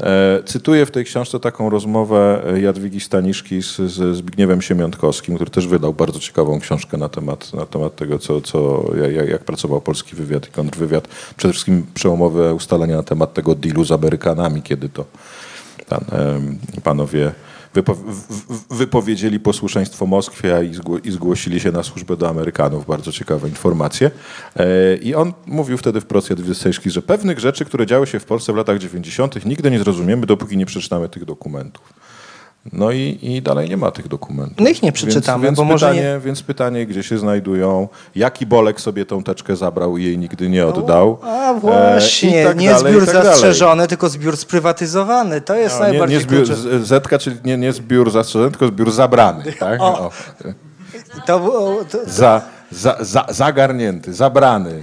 E, cytuję w tej książce taką rozmowę Jadwigi Staniszki z, z Zbigniewem Siemiątkowskim, który też wydał bardzo ciekawą książkę na temat, na temat tego, co, co, jak, jak pracował polski wywiad i kontrwywiad. Przede wszystkim przełomowe ustalenia na temat tego dealu z Amerykanami, kiedy to pan, panowie wypo, wypowiedzieli posłuszeństwo Moskwie i, zgło, i zgłosili się na służbę do Amerykanów. Bardzo ciekawe informacje. E, I on mówił wtedy wprost Jadwidze Staniszki, że pewnych rzeczy, które działy się w Polsce w latach 90. nigdy nie zrozumiemy, dopóki nie przeczytamy tych dokumentów. No i, i dalej nie ma tych dokumentów. No ich nie przeczytamy, więc, bo więc może pytanie, Więc pytanie, gdzie się znajdują, jaki Bolek sobie tą teczkę zabrał i jej nigdy nie oddał. A E, właśnie, i tak nie dalej, zbiór tak dalej. zastrzeżony, tylko zbiór sprywatyzowany. To jest No, nie, najbardziej nie zbiór, klucze- z- Zetka, czyli nie, nie zbiór zastrzeżony, tylko zbiór zabrany. Tak? O. O. To, było- to, Za, za, za, zagarnięty, zabrany.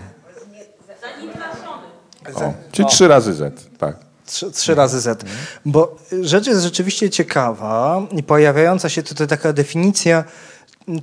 O. Czyli trzy razy Z. Tak. Trzy, trzy razy Z. Bo rzecz jest rzeczywiście ciekawa i pojawiająca się tutaj taka definicja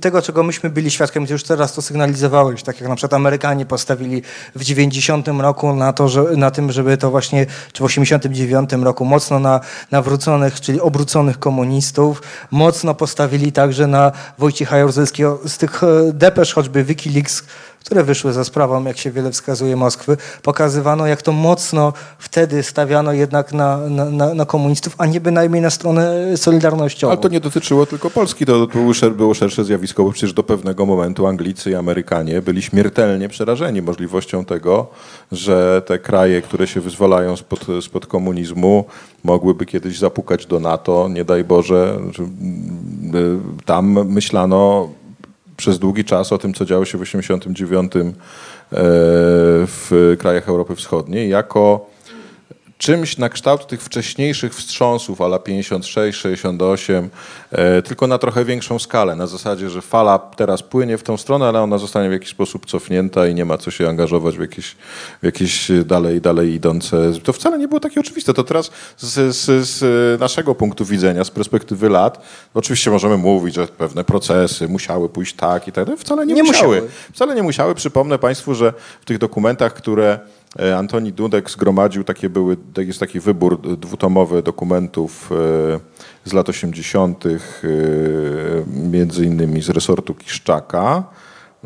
tego, czego myśmy byli świadkami, już teraz to sygnalizowałeś, tak jak na przykład Amerykanie postawili w 90 roku na to, że, na tym, żeby to właśnie, czy w 89 roku mocno na nawróconych, czyli obróconych komunistów, mocno postawili także na Wojciecha Jaruzelskiego z tych e, depesz, choćby Wikileaks, które wyszły za sprawą, jak się wiele wskazuje, Moskwy, pokazywano, jak to mocno wtedy stawiano jednak na, na, na, komunistów, a nie bynajmniej na stronę solidarnościową. Ale to nie dotyczyło tylko Polski, to szer, było szersze zjawisko, bo przecież do pewnego momentu Anglicy i Amerykanie byli śmiertelnie przerażeni możliwością tego, że te kraje, które się wyzwalają spod, spod komunizmu, mogłyby kiedyś zapukać do NATO, nie daj Boże. że, y, Tam myślano przez długi czas o tym, co działo się w 1989 w krajach Europy Wschodniej, jako czymś na kształt tych wcześniejszych wstrząsów, ala 56, 68, e, tylko na trochę większą skalę. Na zasadzie, że fala teraz płynie w tą stronę, ale ona zostanie w jakiś sposób cofnięta i nie ma co się angażować w jakieś, w jakieś dalej, dalej idące. To wcale nie było takie oczywiste. To teraz z, z, z naszego punktu widzenia, z perspektywy lat, oczywiście możemy mówić, że pewne procesy musiały pójść tak i tak, ale wcale nie, Nie musiały. musiały. Wcale nie musiały. Przypomnę Państwu, że w tych dokumentach, które Antoni Dudek zgromadził, takie były, jest taki wybór e, dwutomowy dokumentów e, z lat 80., e, między innymi z resortu Kiszczaka,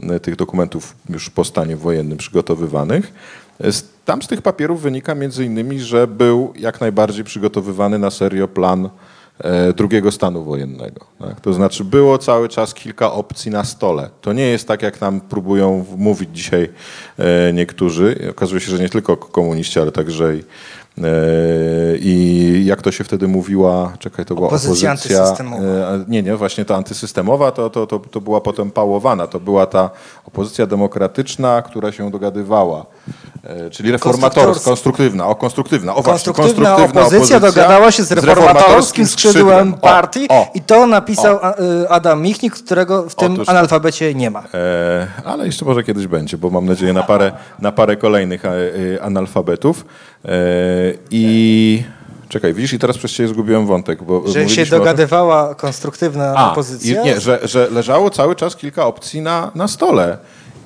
e, tych dokumentów już po stanie wojennym przygotowywanych. E, Tam z tych papierów wynika między innymi, że był jak najbardziej przygotowywany na serio plan e, drugiego stanu wojennego. Tak? To znaczy było cały czas kilka opcji na stole. To nie jest tak, jak nam próbują mówić dzisiaj e, niektórzy. Okazuje się, że nie tylko komuniści, ale także i, e, i jak to się wtedy mówiła, czekaj, to była Opozycja opozycja. antysystemowa. e, Nie, nie, właśnie ta antysystemowa to, to, to, to była potem pałowana. To była ta opozycja demokratyczna, która się dogadywała. E, Czyli reformatorska, konstruktywna, o konstruktywna, o właśnie, Konstruktywna, konstruktywna opozycja, dogadała się z reformatorskim skrzydłem O, partii o. i to napisał a, y, Adam Michnik, którego w tym Otóż- analfabecie nie ma. E, ale jeszcze może kiedyś będzie, bo mam nadzieję na parę, na parę kolejnych e, e, analfabetów. E, I czekaj, widzisz, i teraz przez ciebie zgubiłem wątek. Bo Że się dogadywała konstruktywna A, opozycja. i nie, że, że leżało cały czas kilka opcji na, na stole.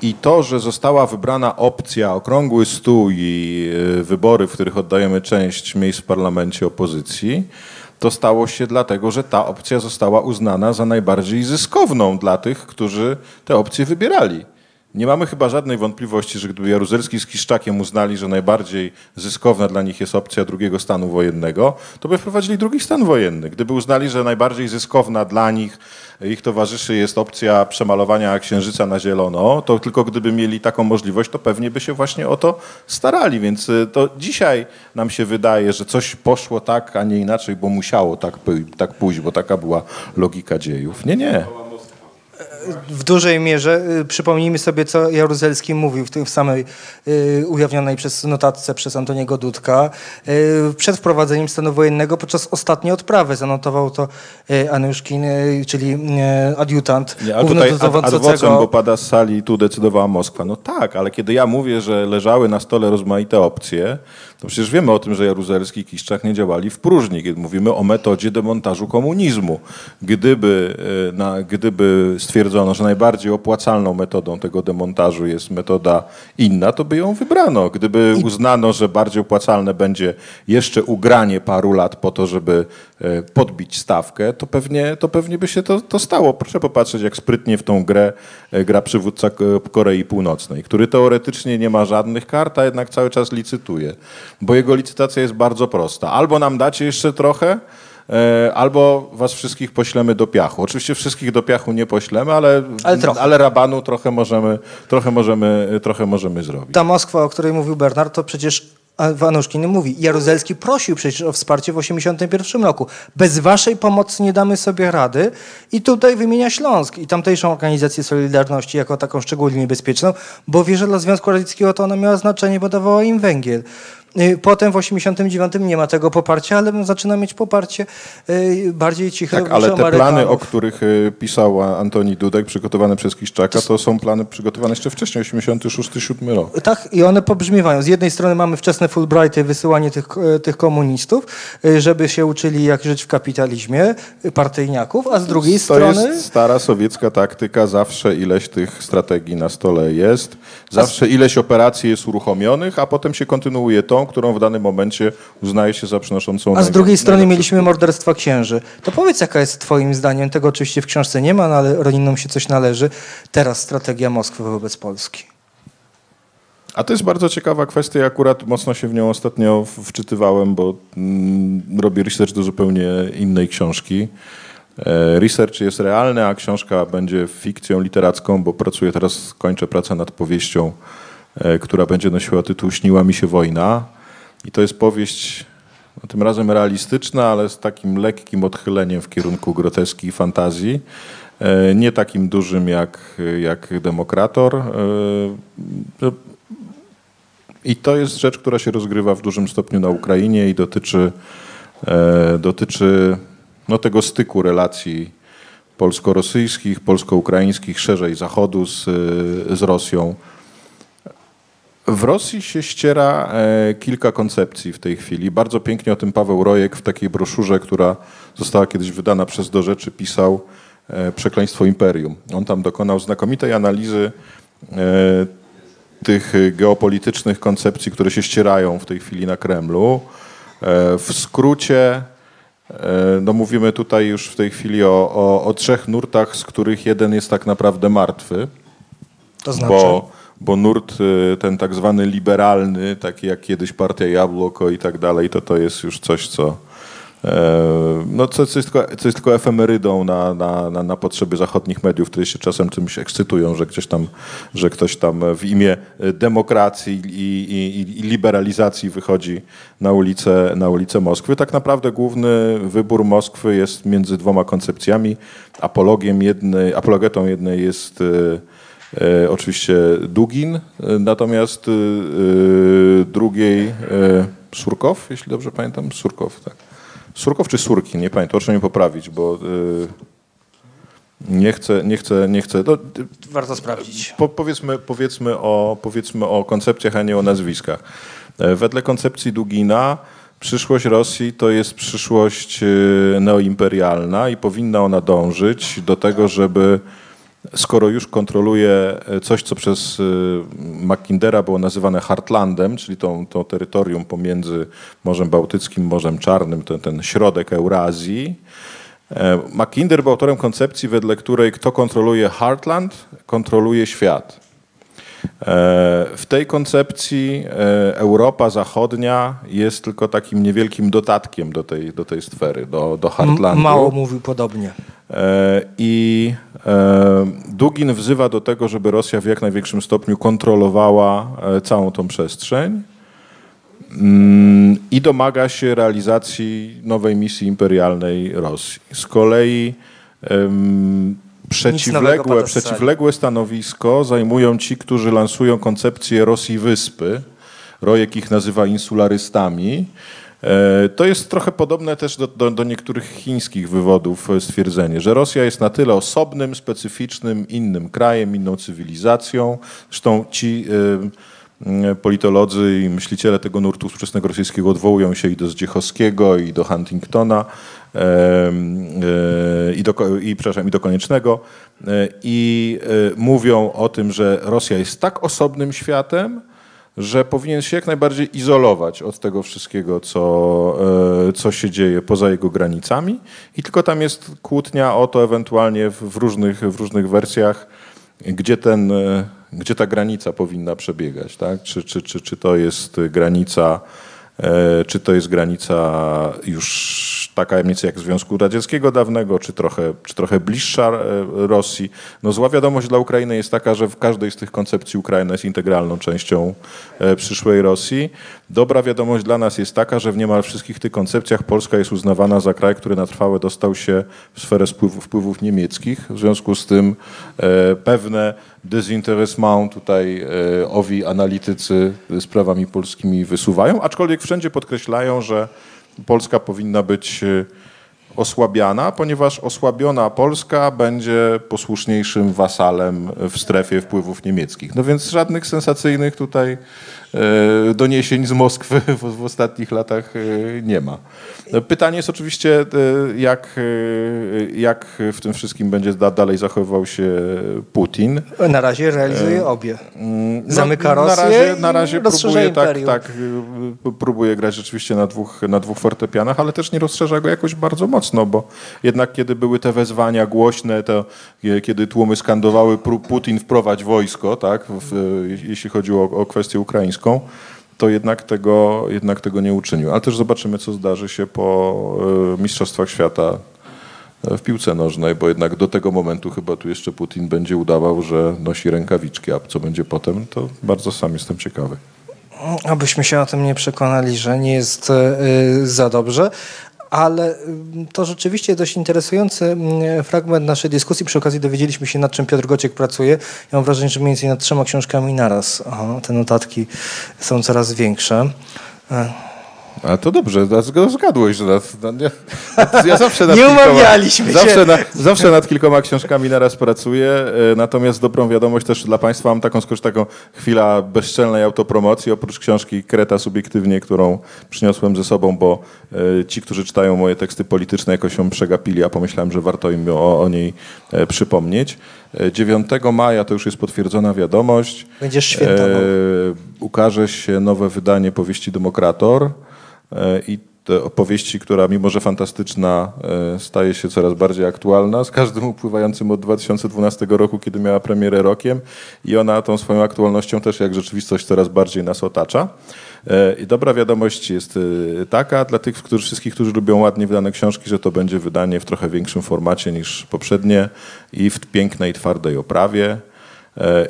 I to, że została wybrana opcja, okrągły stół i y, wybory, w których oddajemy część miejsc w parlamencie opozycji, to stało się dlatego, że ta opcja została uznana za najbardziej zyskowną dla tych, którzy te opcje wybierali. Nie mamy chyba żadnej wątpliwości, że gdyby Jaruzelski z Kiszczakiem uznali, że najbardziej zyskowna dla nich jest opcja drugiego stanu wojennego, to by wprowadzili drugi stan wojenny. Gdyby uznali, że najbardziej zyskowna dla nich, ich towarzyszy jest opcja przemalowania księżyca na zielono, to tylko gdyby mieli taką możliwość, to pewnie by się właśnie o to starali. Więc y, to dzisiaj nam się wydaje, że coś poszło tak, a nie inaczej, bo musiało tak, tak pójść, bo taka była logika dziejów. Nie, nie. W dużej mierze y, przypomnijmy sobie, co Jaruzelski mówił w tym w samej y, ujawnionej przez notatce przez Antoniego Dudka y, przed wprowadzeniem stanu wojennego podczas ostatniej odprawy. Zanotował to y, Anuszkin, y, czyli y, adiutant Nie, a tutaj ad, ad vocem, bo pada z sali, tu decydowała Moskwa. No tak, ale kiedy ja mówię, że leżały na stole rozmaite opcje, to przecież wiemy o tym, że Jaruzelski i Kiszczak nie działali w próżni. Kiedy mówimy o metodzie demontażu komunizmu. Gdyby, e, na, gdyby stwierdzono, że najbardziej opłacalną metodą tego demontażu jest metoda inna, to by ją wybrano. Gdyby uznano, że bardziej opłacalne będzie jeszcze ugranie paru lat po to, żeby e, podbić stawkę, to pewnie, to pewnie by się to, to stało. Proszę popatrzeć, jak sprytnie w tą grę e, gra przywódca Korei Północnej, który teoretycznie nie ma żadnych kart, a jednak cały czas licytuje. Bo jego licytacja jest bardzo prosta. Albo nam dacie jeszcze trochę, e, albo was wszystkich poślemy do piachu. Oczywiście wszystkich do piachu nie poślemy, ale, Ale trochę. ale rabanu trochę możemy, trochę, możemy, trochę możemy zrobić. Ta Moskwa, o której mówił Bernard, to przecież a, Anuszkin mówi, Jaruzelski prosił przecież o wsparcie w 1981 roku. Bez waszej pomocy nie damy sobie rady. I tutaj wymienia Śląsk i tamtejszą organizację Solidarności jako taką szczególnie niebezpieczną, bo wie, że dla Związku Radzieckiego to ona miała znaczenie, bo dawała im węgiel. Y, Potem w 89 nie ma tego poparcia, ale zaczyna mieć poparcie y, bardziej ciche Tak, ale te plany, o których y, pisał Antoni Dudek, przygotowane przez Kiszczaka, to są plany przygotowane jeszcze wcześniej, 86-7 rok. Tak, i one pobrzmiewają. Z jednej strony mamy wczesne Fulbrighty, wysyłanie tych, e, tych komunistów, e, żeby się uczyli, jak żyć w kapitalizmie, e, partyjniaków, a z drugiej To strony... jest stara sowiecka taktyka, zawsze ileś tych strategii na stole jest, zawsze ileś operacji jest uruchomionych, a potem się kontynuuje tą, którą w danym momencie uznaje się za przynoszącą A z drugiej strony mieliśmy morderstwa księży. To powiedz, jaka jest twoim zdaniem, tego oczywiście w książce nie ma, no ale Roninom się coś należy, teraz strategia Moskwy wobec Polski. A to jest bardzo ciekawa kwestia. Ja akurat mocno się w nią ostatnio wczytywałem, bo mm, robię research do zupełnie innej książki. E, Research jest realny, a książka będzie fikcją literacką, bo pracuję teraz, kończę pracę nad powieścią, która będzie nosiła tytuł Śniła mi się wojna. I to jest powieść no, tym razem realistyczna, ale z takim lekkim odchyleniem w kierunku groteski i fantazji. E, Nie takim dużym jak, jak Demokrator. E, I to jest rzecz, która się rozgrywa w dużym stopniu na Ukrainie i dotyczy, e, dotyczy no, tego styku relacji polsko-rosyjskich, polsko-ukraińskich, szerzej Zachodu z, z Rosją. W Rosji się ściera e, kilka koncepcji w tej chwili. Bardzo pięknie o tym Paweł Rojek w takiej broszurze, która została kiedyś wydana przez Do Rzeczy, pisał e, Przekleństwo Imperium. On tam dokonał znakomitej analizy e, tych geopolitycznych koncepcji, które się ścierają w tej chwili na Kremlu. W skrócie, no mówimy tutaj już w tej chwili o, o, o trzech nurtach, z których jeden jest tak naprawdę martwy. To znaczy? Bo bo nurt y, ten tak zwany liberalny, taki jak kiedyś partia Jabłoko i tak dalej, to to jest już coś, co e, no, co, co, jest tylko, co jest tylko efemerydą na, na, na, na, potrzeby zachodnich mediów, które się czasem czymś ekscytują, że, gdzieś tam, że ktoś tam w imię demokracji i, i, i liberalizacji wychodzi na ulicę, na ulicę Moskwy. Tak naprawdę główny wybór Moskwy jest między dwoma koncepcjami. Apologiem jednej, apologetą jednej jest E, oczywiście Dugin, e, natomiast e, drugiej Surkow, jeśli dobrze pamiętam, Surkow, tak. Surkow czy Surkin, nie pamiętam, proszę mnie poprawić, bo nie chcę, nie chcę, nie chcę. No, Warto sprawdzić. Po, powiedzmy, powiedzmy, o, powiedzmy o koncepcjach, a nie o nazwiskach. Wedle koncepcji Dugina przyszłość Rosji to jest przyszłość neoimperialna i powinna ona dążyć do tego, żeby skoro już kontroluje e, coś, co przez e, Mackindera było nazywane Heartlandem, czyli tą, tą terytorium pomiędzy Morzem Bałtyckim, Morzem Czarnym, ten, ten środek Eurazji. E, Mackinder był autorem koncepcji, wedle której kto kontroluje Heartland, kontroluje świat. W tej koncepcji Europa Zachodnia jest tylko takim niewielkim dodatkiem do tej, do tej sfery, do, do Heartlandu. Mało mówił podobnie. I E, Dugin wzywa do tego, żeby Rosja w jak największym stopniu kontrolowała e, całą tą przestrzeń mm, i domaga się realizacji nowej misji imperialnej Rosji. Z kolei przeciwległe, przeciwległe stanowisko zajmują ci, którzy lansują koncepcję Rosji Wyspy. Rojek ich nazywa insularystami. E, to jest trochę podobne też do, do, do, niektórych chińskich wywodów e, stwierdzenie, że Rosja jest na tyle osobnym, specyficznym, innym krajem, inną cywilizacją. Zresztą ci y, politolodzy i myśliciele tego nurtu współczesnego rosyjskiego odwołują się i do Zdziechowskiego, i do Huntingtona, i, do, i, przepraszam, i do Koniecznego i mówią o tym, że Rosja jest tak osobnym światem, że powinien się jak najbardziej izolować od tego wszystkiego, co, e, co się dzieje poza jego granicami i tylko tam jest kłótnia o to ewentualnie w, różnych, w różnych wersjach, gdzie, ten, e, gdzie ta granica powinna przebiegać. Tak? Czy, czy, czy, czy to jest granica czy to jest granica już taka mniej więcej jak Związku Radzieckiego dawnego, czy trochę, czy trochę bliższa e, Rosji. No zła wiadomość dla Ukrainy jest taka, że w każdej z tych koncepcji Ukraina jest integralną częścią e, przyszłej Rosji. Dobra wiadomość dla nas jest taka, że w niemal wszystkich tych koncepcjach Polska jest uznawana za kraj, który na trwałe dostał się w sferę wpływów niemieckich. W związku z tym pewne dezinteresment tutaj owi analitycy sprawami polskimi wysuwają, aczkolwiek wszędzie podkreślają, że Polska powinna być e, osłabiana, ponieważ osłabiona Polska będzie posłuszniejszym wasalem w strefie wpływów niemieckich. No więc żadnych sensacyjnych tutaj E, doniesień z Moskwy w, w ostatnich latach e, nie ma. Pytanie jest oczywiście, e, jak, jak w tym wszystkim będzie dalej zachowywał się Putin. Na razie realizuje obie. Mm, no, Zamyka Rosję na razie, na razie próbuje, tak, tak, próbuje grać rzeczywiście na dwóch, na dwóch fortepianach, ale też nie rozszerza go jakoś bardzo mocno, bo jednak kiedy były te wezwania głośne, to kiedy tłumy skandowały Putin wprowadź wojsko, tak, w, jeśli chodziło o, o kwestię ukraińską, to jednak tego, jednak tego nie uczynił. Ale też zobaczymy, co zdarzy się po e, Mistrzostwach Świata e, w piłce nożnej, bo jednak do tego momentu chyba tu jeszcze Putin będzie udawał, że nosi rękawiczki, a co będzie potem, to bardzo sam jestem ciekawy. Abyśmy się o tym nie przekonali, że nie jest e, za dobrze. Ale to rzeczywiście dość interesujący fragment naszej dyskusji. Przy okazji dowiedzieliśmy się, nad czym Piotr Gociek pracuje. Ja mam wrażenie, że mniej więcej nad trzema książkami naraz. Aha, te notatki są coraz większe. A to dobrze, zgadłeś, że nad, nie, ja zawsze nad nie kilkoma, umawialiśmy zawsze, się. Na, zawsze nad kilkoma książkami naraz pracuję, e, natomiast dobrą wiadomość też dla Państwa, mam taką skoro taką chwila bezczelnej autopromocji, oprócz książki Kreta subiektywnie, którą przyniosłem ze sobą, bo e, ci, którzy czytają moje teksty polityczne jakoś ją przegapili, a pomyślałem, że warto im o, o niej e, przypomnieć. 9 maja to już jest potwierdzona wiadomość. Będziesz świętował. E, ukaże się nowe wydanie powieści Demokrator. E, i te opowieści, która mimo, że fantastyczna, e, staje się coraz bardziej aktualna, z każdym upływającym od 2012 roku, kiedy miała premierę rokiem i ona tą swoją aktualnością też jak rzeczywistość coraz bardziej nas otacza. E, I dobra wiadomość jest taka dla tych którzy, wszystkich, którzy lubią ładnie wydane książki, że to będzie wydanie w trochę większym formacie niż poprzednie i w pięknej, twardej oprawie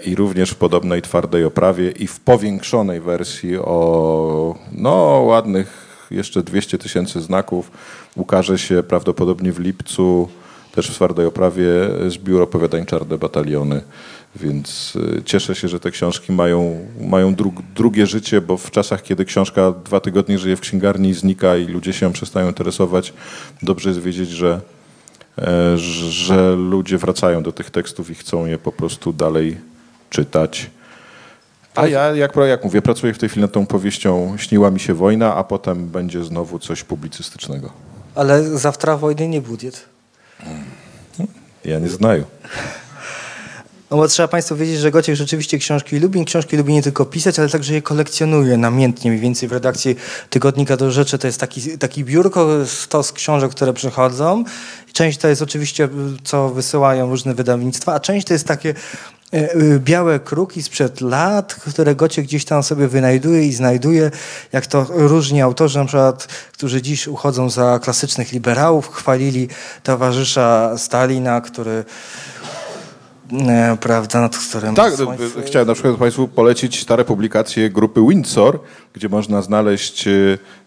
i również w podobnej twardej oprawie i w powiększonej wersji o no, ładnych jeszcze 200 tysięcy znaków. Ukaże się prawdopodobnie w lipcu też w twardej oprawie zbiór opowiadań Czarne Bataliony. Więc y, cieszę się, że te książki mają, mają dru, drugie życie, bo w czasach, kiedy książka dwa tygodnie żyje w księgarni i znika i ludzie się przestają interesować, dobrze jest wiedzieć, że, e, że ludzie wracają do tych tekstów i chcą je po prostu dalej czytać. A ja, jak, jak mówię, pracuję w tej chwili nad tą powieścią Śniła mi się wojna, a potem będzie znowu coś publicystycznego. Ale zawtra wojny nie będzie. Ja nie znaję. No bo trzeba Państwu wiedzieć, że Gociek rzeczywiście książki lubi. Książki lubi nie tylko pisać, ale także je kolekcjonuje namiętnie. Mniej więcej w redakcji Tygodnika do Rzeczy to jest taki, taki biurko, stos książek, które przychodzą. Część to jest oczywiście, co wysyłają różne wydawnictwa, a część to jest takie E, e, białe kruki sprzed lat, które Gocie gdzieś tam sobie wynajduje i znajduje, jak to różni autorzy, na przykład, którzy dziś uchodzą za klasycznych liberałów, chwalili towarzysza Stalina, który prawda, nad którym... Tak, chciałem na przykład Państwu polecić stare publikacje grupy Windsor, gdzie można znaleźć e,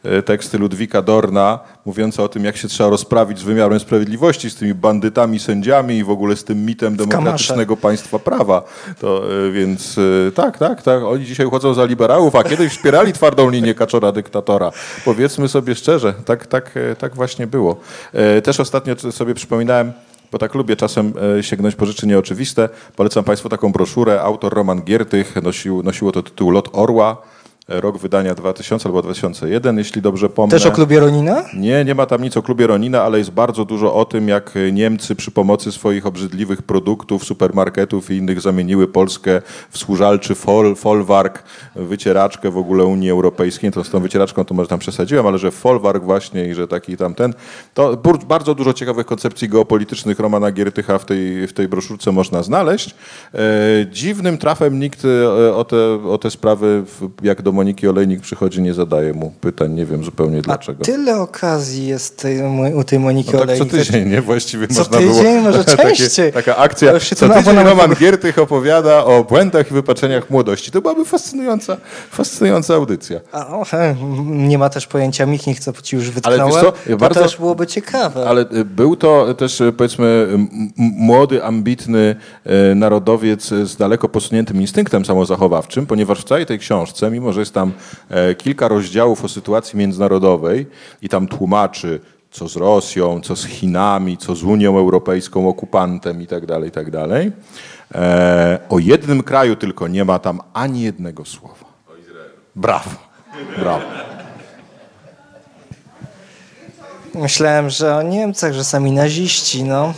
e, teksty Ludwika Dorna mówiące o tym, jak się trzeba rozprawić z wymiarem sprawiedliwości, z tymi bandytami, sędziami i w ogóle z tym mitem demokratycznego państwa prawa. To, e, więc tak, tak, tak. Oni dzisiaj uchodzą za liberałów, a kiedyś wspierali twardą linię kaczora dyktatora. Powiedzmy sobie szczerze, tak, tak, tak właśnie było. Też ostatnio sobie przypominałem, bo tak lubię czasem sięgnąć po rzeczy nieoczywiste. Polecam Państwu taką broszurę. Autor Roman Giertych nosił, nosiło to tytuł Lot Orła rok wydania 2000 albo 2001, jeśli dobrze pomnę. Też o klubie Ronina? Nie, nie ma tam nic o klubie Ronina, ale jest bardzo dużo o tym, jak Niemcy przy pomocy swoich obrzydliwych produktów, supermarketów i innych zamieniły Polskę w służalczy fol, folwark, wycieraczkę w ogóle Unii Europejskiej. To z tą wycieraczką to może tam przesadziłem, ale że folwark właśnie i że taki tamten. To bardzo dużo ciekawych koncepcji geopolitycznych Romana Giertycha w tej, w tej broszurce można znaleźć. E, dziwnym trafem nikt e, o te, o te sprawy jak do Moniki Olejnik przychodzi, nie zadaje mu pytań, nie wiem zupełnie dlaczego. A tyle okazji jest tej, u tej Moniki no tak Olejnik. co tydzień, nie? Właściwie co można tydzień, było... może częściej. Takie, taka akcja, co tydzień Roman Giertych opowiada o błędach i wypaczeniach młodości. To byłaby fascynująca, fascynująca audycja. A, o, nie ma też pojęcia Michnik, co ci już wytknąłem. Ale co, to bardzo, też byłoby ciekawe. Ale y, był to też y, powiedzmy młody, ambitny y, narodowiec z daleko posuniętym instynktem samozachowawczym, ponieważ w całej tej książce, mimo że jest tam e, kilka rozdziałów o sytuacji międzynarodowej i tam tłumaczy, co z Rosją, co z Chinami, co z Unią Europejską, okupantem i tak dalej, i tak dalej. E, o jednym kraju tylko nie ma tam ani jednego słowa. O Izraelu. Brawo. Brawo. Myślałem, że o Niemcach, że sami naziści, no.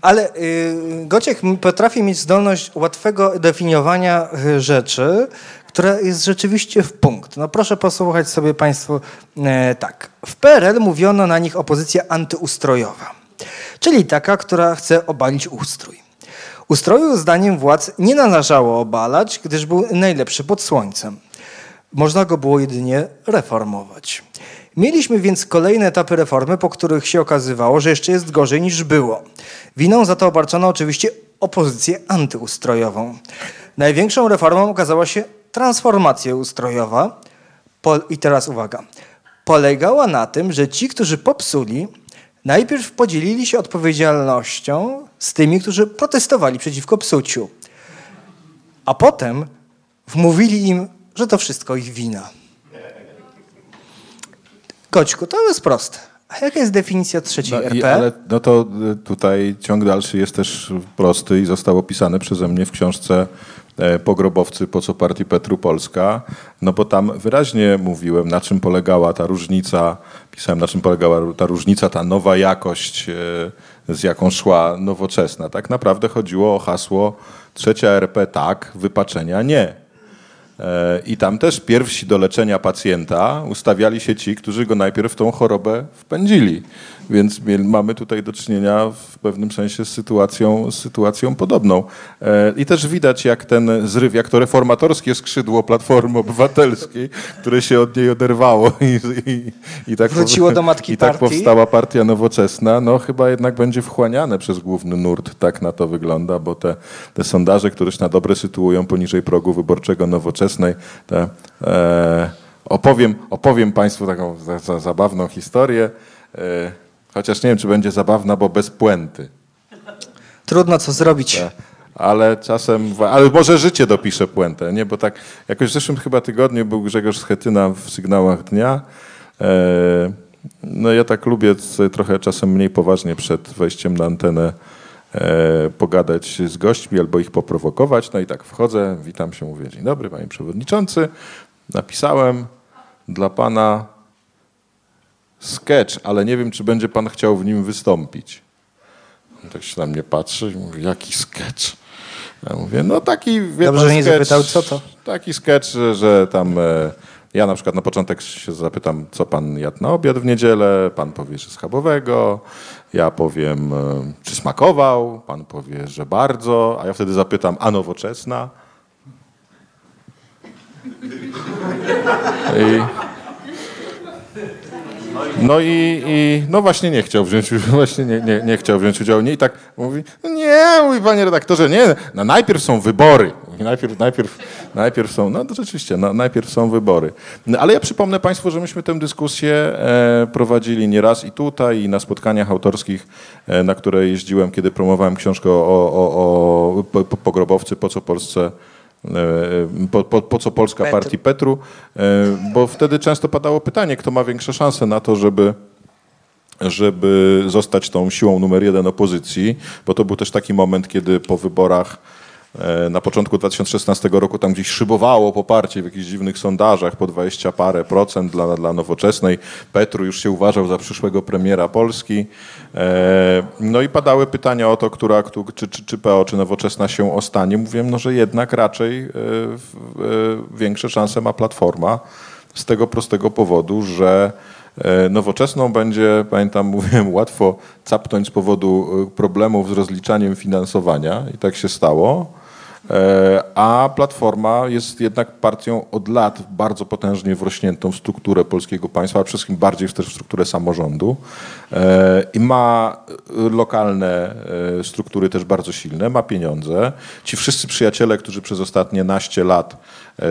Ale y, Gociek potrafi mieć zdolność łatwego definiowania y, rzeczy, która jest rzeczywiście w punkt. No proszę posłuchać sobie Państwo e, tak. W PRL mówiono na nich opozycja antyustrojowa, czyli taka, która chce obalić ustrój. Ustroju zdaniem władz nie należało obalać, gdyż był najlepszy pod słońcem. Można go było jedynie reformować. Mieliśmy więc kolejne etapy reformy, po których się okazywało, że jeszcze jest gorzej niż było. Winą za to obarczono oczywiście opozycję antyustrojową. Największą reformą okazała się transformacja ustrojowa. I teraz uwaga. polegała na tym, że ci, którzy popsuli, najpierw podzielili się odpowiedzialnością z tymi, którzy protestowali przeciwko psuciu. A potem wmówili im, że to wszystko ich wina. Koćku, to jest proste. A jaka jest definicja trzeciej No, RP? ale no to y, tutaj ciąg dalszy jest też prosty i został opisany przeze mnie w książce Pogrobowcy, po co partii Petru Polska, no bo tam wyraźnie mówiłem, na czym polegała ta różnica, pisałem, na czym polegała ta różnica, ta nowa jakość, e, z jaką szła nowoczesna. Tak naprawdę chodziło o hasło trzecia RP tak, wypaczenia nie. E, I tam też pierwsi do leczenia pacjenta ustawiali się ci, którzy go najpierw w tą chorobę wpędzili. Więc mamy tutaj do czynienia w pewnym sensie z sytuacją, z sytuacją podobną. E, I też widać, jak ten zryw, jak to reformatorskie skrzydło Platformy Obywatelskiej, które się od niej oderwało i, i, i tak, Wróciło do matki i tak partii. powstała partia nowoczesna, no chyba jednak będzie wchłaniane przez główny nurt, tak na to wygląda, bo te, te sondaże, które się na dobre sytuują poniżej progu wyborczego nowoczesnej, te, e, opowiem, opowiem Państwu taką za, za, zabawną historię, e, chociaż nie wiem, czy będzie zabawna, bo bez puenty. Trudno co zrobić. Tak. Ale czasem, ale może życie dopisze puentę, nie? Bo tak jakoś w zeszłym chyba tygodniu był Grzegorz Schetyna w sygnałach dnia. E, no ja tak lubię trochę czasem mniej poważnie przed wejściem na antenę e, pogadać z gośćmi albo ich poprowokować. No i tak wchodzę, witam się, mówię, dzień dobry panie przewodniczący. Napisałem dla pana sketch, ale nie wiem, czy będzie pan chciał w nim wystąpić. On tak się na mnie patrzy i mówi, jaki sketch? Ja mówię, no taki, wie Dobrze, pan, nie sketch, zapytał, co to? Taki sketch, że, że tam e, ja na przykład na początek się zapytam, co pan jadł na obiad w niedzielę, pan powie, że schabowego, ja powiem, e, czy smakował, pan powie, że bardzo, a ja wtedy zapytam, a nowoczesna? I, no i, i no właśnie nie chciał wziąć, właśnie nie, nie, nie chciał wziąć udziału. Nie, I tak mówi, no nie, mówi panie redaktorze, nie, no najpierw są wybory. Najpierw, najpierw, najpierw są, no to rzeczywiście, no, najpierw są wybory. No, ale ja przypomnę państwu, że myśmy tę dyskusję e, prowadzili nieraz i tutaj, i na spotkaniach autorskich, e, na które jeździłem, kiedy promowałem książkę o, o, o po, pogrobowcy, po co Polsce po, po, po co Polska Petru. partii Petru, e, bo wtedy często padało pytanie, kto ma większe szanse na to, żeby żeby zostać tą siłą numer jeden opozycji, bo to był też taki moment, kiedy po wyborach e, na początku 2016 roku tam gdzieś szybowało poparcie w jakichś dziwnych sondażach po 20 parę procent dla, dla nowoczesnej. Petru już się uważał za przyszłego premiera Polski. E, No i padały pytania o to, która, któ- czy, czy, czy PO, czy nowoczesna się ostanie. Mówiłem, no, że jednak raczej e, e, większe szanse ma Platforma z tego prostego powodu, że e, nowoczesną będzie, pamiętam, mówiłem, łatwo capnąć z powodu e, problemów z rozliczaniem finansowania i tak się stało. E, A Platforma jest jednak partią od lat bardzo potężnie wrośniętą w strukturę polskiego państwa, a przede wszystkim bardziej też w strukturę samorządu E, i ma lokalne e, struktury też bardzo silne, ma pieniądze. Ci wszyscy przyjaciele, którzy przez ostatnie naście lat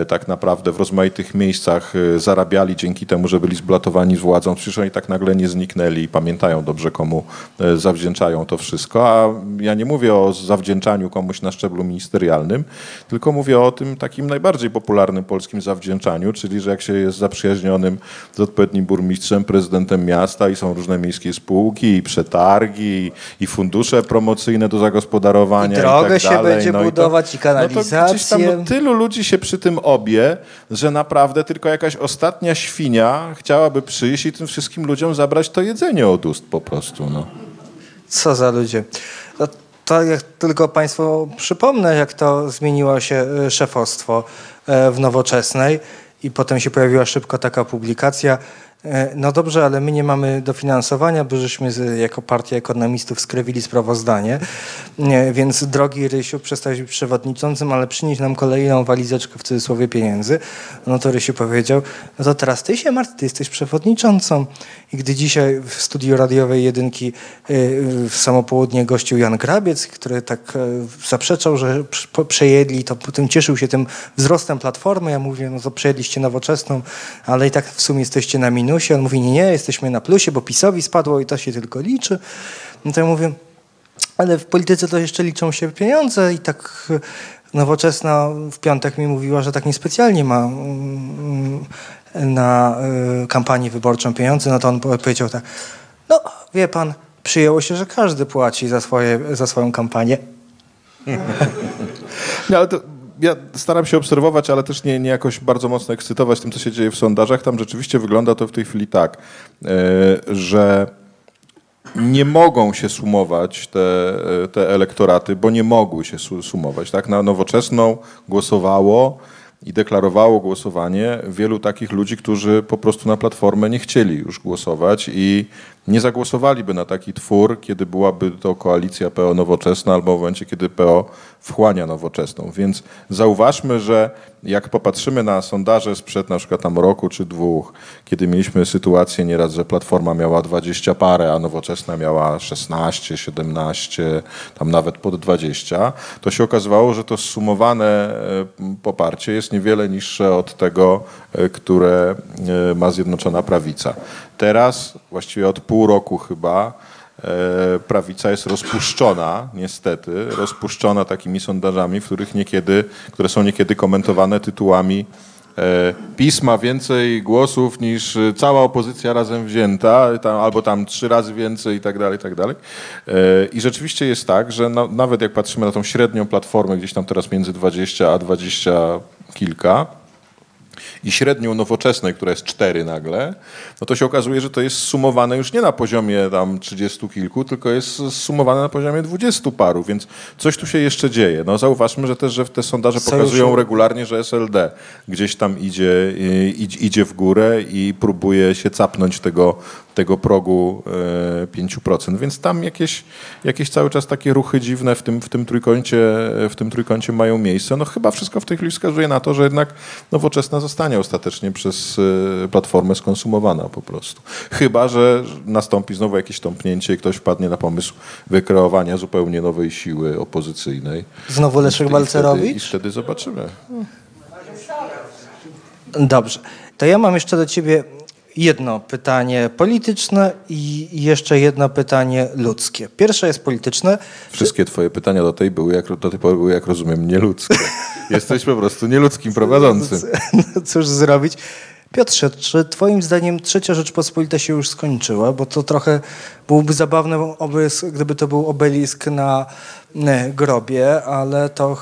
tak naprawdę w rozmaitych miejscach e, zarabiali dzięki temu, że byli zblatowani z władzą, przecież oni tak nagle nie zniknęli i pamiętają dobrze, komu e, zawdzięczają to wszystko. A ja nie mówię o zawdzięczaniu komuś na szczeblu ministerialnym, tylko mówię o tym takim najbardziej popularnym polskim zawdzięczaniu, czyli że jak się jest zaprzyjaźnionym z odpowiednim burmistrzem, prezydentem miasta i są różne miejskie spółki i przetargi i, i fundusze promocyjne do zagospodarowania I i, drogę tak się dalej. będzie no budować i to, no to gdzieś tam kanalizację. no, tylu ludzi się przy tym obie, że naprawdę tylko jakaś ostatnia świnia chciałaby przyjść i tym wszystkim ludziom zabrać to jedzenie od ust po prostu. No. Co za ludzie. To, to jak tylko Państwu przypomnę, jak to zmieniło się e, szefostwo e, w nowoczesnej i potem się pojawiła szybko taka publikacja. E, No dobrze, ale my nie mamy dofinansowania, bo żeśmy jako partia ekonomistów skrywili sprawozdanie. Nie, Więc drogi Rysiu, przestałeś być przewodniczącym, ale przynieś nam kolejną walizeczkę w cudzysłowie pieniędzy. No to Rysiu powiedział, no to teraz ty się martw, ty jesteś przewodniczącą. I gdy dzisiaj w studiu radiowej jedynki y, w samopołudnie gościł Jan Grabiec, który tak y, zaprzeczał, że przejedli, to potem cieszył się tym wzrostem Platformy. Ja mówię, no to przejedliście nowoczesną, ale i tak w sumie jesteście na minusie. Minusie. On mówi, nie, nie, jesteśmy na plusie, bo PiSowi spadło i to się tylko liczy. No to ja mówię, ale w polityce to jeszcze liczą się pieniądze i tak nowoczesna w piątek mi mówiła, że tak niespecjalnie ma mm, na y, kampanię wyborczą pieniądze, no to on powiedział tak, no wie pan, przyjęło się, że każdy płaci za, swoje, za swoją kampanię. Ale to ja staram się obserwować, ale też nie, nie jakoś bardzo mocno ekscytować tym, co się dzieje w sondażach. Tam rzeczywiście wygląda to w tej chwili tak, e, że nie mogą się sumować te, te elektoraty, bo nie mogły się sumować. Tak? Na nowoczesną głosowało i deklarowało głosowanie wielu takich ludzi, którzy po prostu na platformę nie chcieli już głosować i nie zagłosowaliby na taki twór, kiedy byłaby to koalicja PO nowoczesna albo w momencie, kiedy PO wchłania nowoczesną. Więc zauważmy, że jak popatrzymy na sondaże sprzed na przykład tam roku czy dwóch, kiedy mieliśmy sytuację nieraz, że Platforma miała 20 parę, a Nowoczesna miała 16, 17, tam nawet pod 20, to się okazywało, że to zsumowane e, poparcie jest niewiele niższe od tego, e, które e, ma Zjednoczona Prawica. Teraz, właściwie od pół roku chyba, E, prawica jest rozpuszczona, niestety, rozpuszczona takimi sondażami, w których niekiedy, które są niekiedy komentowane tytułami e, PiS ma więcej głosów niż cała opozycja razem wzięta, tam, albo tam trzy razy więcej i tak dalej, i tak dalej. E, I rzeczywiście jest tak, że na, nawet jak patrzymy na tą średnią platformę, gdzieś tam teraz między 20 a 20 kilka, i średnią nowoczesnej, która jest 4 nagle, no to się okazuje, że to jest sumowane już nie na poziomie tam 30 kilku, tylko jest sumowane na poziomie 20 paru, więc coś tu się jeszcze dzieje. No zauważmy, że też, że te sondaże pokazują regularnie, że SLD gdzieś tam idzie, idzie w górę i próbuje się capnąć tego tego progu 5%. E, Więc tam jakieś, jakieś cały czas takie ruchy dziwne w tym, w, tym trójkącie, w tym trójkącie mają miejsce. No chyba wszystko w tej chwili wskazuje na to, że jednak nowoczesna zostanie ostatecznie przez e, Platformę skonsumowana po prostu. Chyba, że nastąpi znowu jakieś tąpnięcie i ktoś wpadnie na pomysł wykreowania zupełnie nowej siły opozycyjnej. Znowu Leszek Balcerowicz? I wtedy zobaczymy. Dobrze. To ja mam jeszcze do ciebie jedno pytanie polityczne i jeszcze jedno pytanie ludzkie. Pierwsze jest polityczne. Wszystkie twoje pytania do tej, były, jak, do tej pory były, jak rozumiem, nieludzkie. Jesteś po prostu nieludzkim prowadzącym. No cóż zrobić. Piotrze, czy twoim zdaniem trzecia Rzeczpospolita się już skończyła? Bo to trochę byłby zabawny obelisk, gdyby to był obelisk na grobie, ale to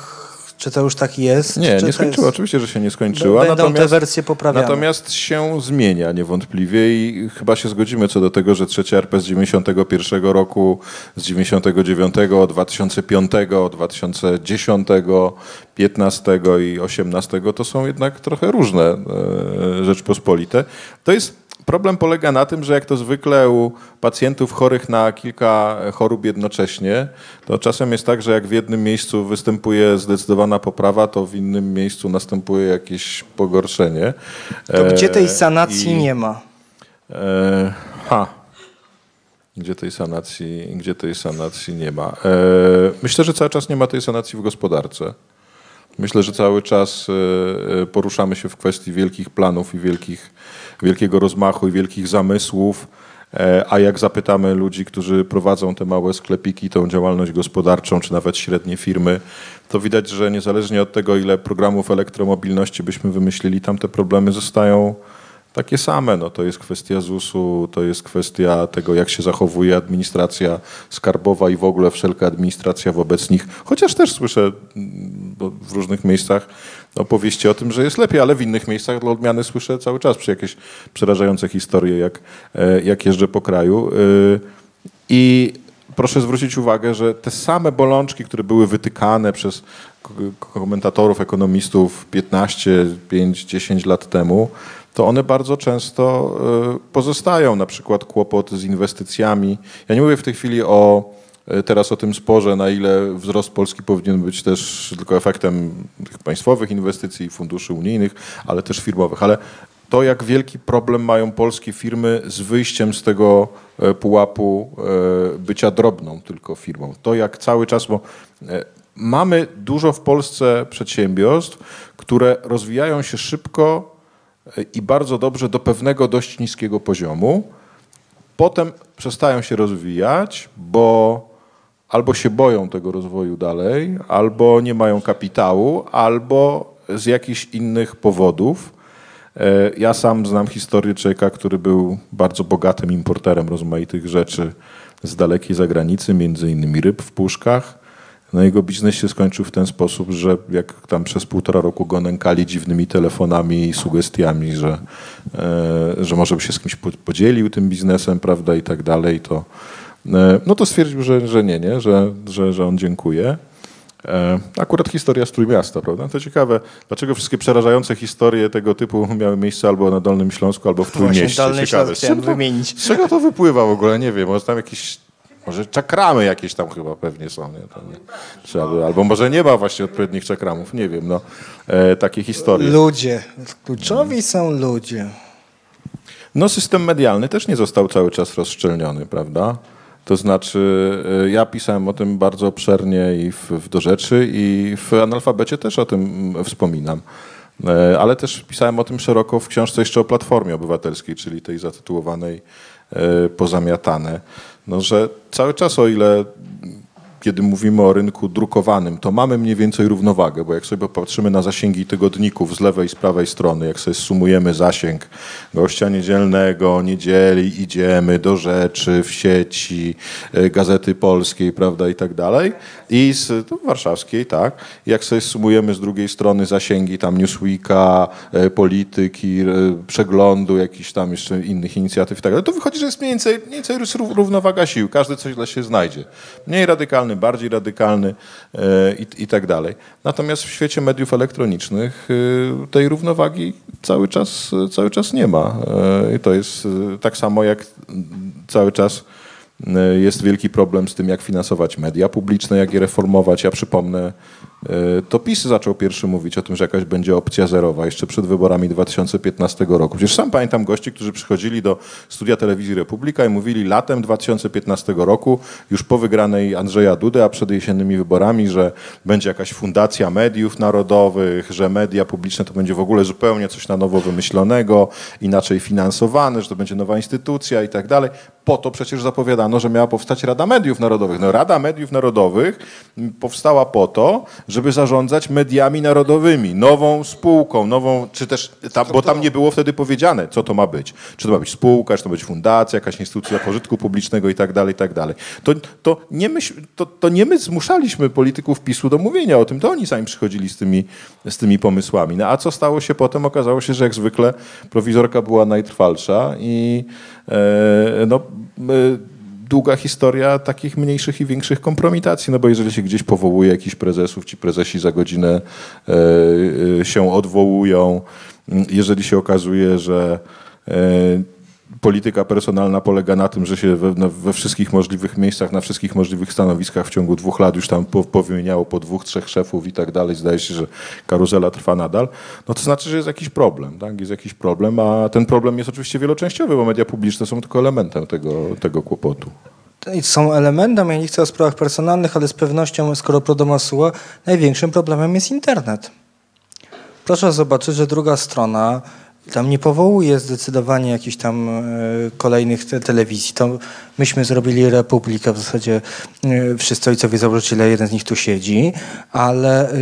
czy to już tak jest? Nie, nie skończyła. Jest... Oczywiście, że się nie skończyła. Będą natomiast, te wersje poprawiane. Natomiast się zmienia niewątpliwie i chyba się zgodzimy co do tego, że trzecia RP z 91 roku, z 99, 2005, 2010, 15 i 18 to są jednak trochę różne e, Rzeczpospolite. To jest Problem polega na tym, że jak to zwykle u pacjentów chorych na kilka chorób jednocześnie, to czasem jest tak, że jak w jednym miejscu występuje zdecydowana poprawa, to w innym miejscu następuje jakieś pogorszenie. To gdzie tej e, sanacji I, nie ma? E, ha. Gdzie tej sanacji, gdzie tej sanacji nie ma? E, myślę, że cały czas nie ma tej sanacji w gospodarce. Myślę, że cały czas e, poruszamy się w kwestii wielkich planów i wielkich wielkiego rozmachu i wielkich zamysłów. E, a jak zapytamy ludzi, którzy prowadzą te małe sklepiki, tą działalność gospodarczą, czy nawet średnie firmy, to widać, że niezależnie od tego, ile programów elektromobilności byśmy wymyślili, tam te problemy zostają takie same. No, to jest kwestia ZUS-u, to jest kwestia tego, jak się zachowuje administracja skarbowa i w ogóle wszelka administracja wobec nich. Chociaż też słyszę mm, w różnych miejscach opowieści o tym, że jest lepiej, ale w innych miejscach dla odmiany słyszę cały czas przy jakieś przerażające historie, jak, e, jak jeżdżę po kraju. E, I proszę zwrócić uwagę, że te same bolączki, które były wytykane przez komentatorów, ekonomistów 15, 5, 10 lat temu, to one bardzo często e, pozostają. Na przykład kłopot z inwestycjami. Ja nie mówię w tej chwili o e, teraz o tym sporze, na ile wzrost Polski powinien być też tylko efektem tych państwowych inwestycji, funduszy unijnych, ale też firmowych. Ale to, jak wielki problem mają polskie firmy z wyjściem z tego e, pułapu bycia drobną tylko firmą. To, jak cały czas, bo mamy dużo w Polsce przedsiębiorstw, które rozwijają się szybko i bardzo dobrze do pewnego dość niskiego poziomu. Potem przestają się rozwijać, bo albo się boją tego rozwoju dalej, albo nie mają kapitału, albo z jakichś innych powodów. E, ja sam znam historię człowieka, który był bardzo bogatym importerem rozmaitych rzeczy z dalekiej zagranicy, między innymi ryb w puszkach. No jego biznes się skończył w ten sposób, że jak tam przez półtora roku go nękali dziwnymi telefonami i sugestiami, że, e, że może by się z kimś podzielił tym biznesem, prawda, i tak dalej, to e, no to stwierdził, że, że nie, nie, że, że, że on dziękuję. E, akurat historia z Trójmiasta, prawda? To ciekawe, dlaczego wszystkie przerażające historie tego typu miały miejsce albo na Dolnym Śląsku, albo w Trójmieście. Właśnie Dolny ciekawe. Śląsk chciałem wymienić. Z czego to wypływa w ogóle? Nie wiem, może tam jakieś może czakramy jakieś tam chyba pewnie są. Nie? Trzeba by, albo może nie ma właśnie odpowiednich czakramów, nie wiem. No, e, takie historie. Ludzie. Kluczowi są ludzie. No system medialny też nie został cały czas rozszczelniony, prawda? To znaczy, e, ja pisałem o tym bardzo obszernie i w, w Do Rzeczy i w Analfabecie też o tym wspominam. E, ale też pisałem o tym szeroko w książce jeszcze o Platformie Obywatelskiej, czyli tej zatytułowanej e, Pozamiatane no, że cały czas, o ile kiedy mówimy o rynku drukowanym, to mamy mniej więcej równowagę, bo jak sobie patrzymy na zasięgi tygodników z lewej i z prawej strony, jak sobie sumujemy zasięg gościa niedzielnego, niedzieli, idziemy do rzeczy w sieci, e, Gazety Polskiej, prawda, i tak dalej, i z warszawskiej, tak, jak sobie sumujemy z drugiej strony zasięgi tam Newsweeka, e, polityki, przeglądu, jakichś tam jeszcze innych inicjatyw i tak dalej, to wychodzi, że jest mniej więcej, mniej więcej równowaga sił, każdy coś dla się znajdzie. Mniej radykalny radykalny, bardziej radykalny e, i, i tak dalej. Natomiast w świecie mediów elektronicznych e, tej równowagi cały czas, cały czas nie ma. E, I to jest tak samo jak cały czas jest wielki problem z tym, jak finansować media publiczne, jak je reformować. Ja przypomnę, E, to PiS zaczął pierwszy mówić o tym, że jakaś będzie opcja zerowa jeszcze przed wyborami 2015 roku. Przecież sam pamiętam gości, którzy przychodzili do studia telewizji Republika i mówili latem 2015 roku, już po wygranej Andrzeja Dudy, a przed jesiennymi wyborami, że będzie jakaś fundacja mediów narodowych, że media publiczne to będzie w ogóle zupełnie coś na nowo wymyślonego, inaczej finansowane, że to będzie nowa instytucja i tak dalej. Po to przecież zapowiadano, że miała powstać Rada Mediów Narodowych. No Rada Mediów Narodowych powstała po to, żeby zarządzać mediami narodowymi, nową spółką, nową, czy też, tam, bo tam nie było wtedy powiedziane, co to ma być. Czy to ma być spółka, czy to ma być fundacja, jakaś instytucja pożytku publicznego i tak dalej, i tak dalej. To, to, nie my, to, to nie my zmuszaliśmy polityków PiSu do mówienia o tym, to oni sami przychodzili z tymi, z tymi pomysłami. No a co stało się potem? Okazało się, że jak zwykle prowizorka była najtrwalsza i e, no, długa historia takich mniejszych i większych kompromitacji, no bo jeżeli się gdzieś powołuje jakiś prezesów, ci prezesi za godzinę e, e, się odwołują, jeżeli się okazuje, że e, polityka personalna polega na tym, że się we, we, wszystkich możliwych miejscach, na wszystkich możliwych stanowiskach w ciągu dwóch lat już tam po, powymieniało po dwóch, trzech szefów i tak dalej. Zdaje się, że karuzela trwa nadal. No to znaczy, że jest jakiś problem, tak? Jest jakiś problem, a ten problem jest oczywiście wieloczęściowy, bo media publiczne są tylko elementem tego, tego kłopotu. Są elementem, ja nie chcę o sprawach personalnych, ale z pewnością, skoro Prodomasuła, największym problemem jest internet. Proszę zobaczyć, że druga strona tam nie powołuje zdecydowanie jakichś tam e, kolejnych te, telewizji. To myśmy zrobili Republikę, w zasadzie e, wszyscy ojcowie założyciele, jeden z nich tu siedzi, ale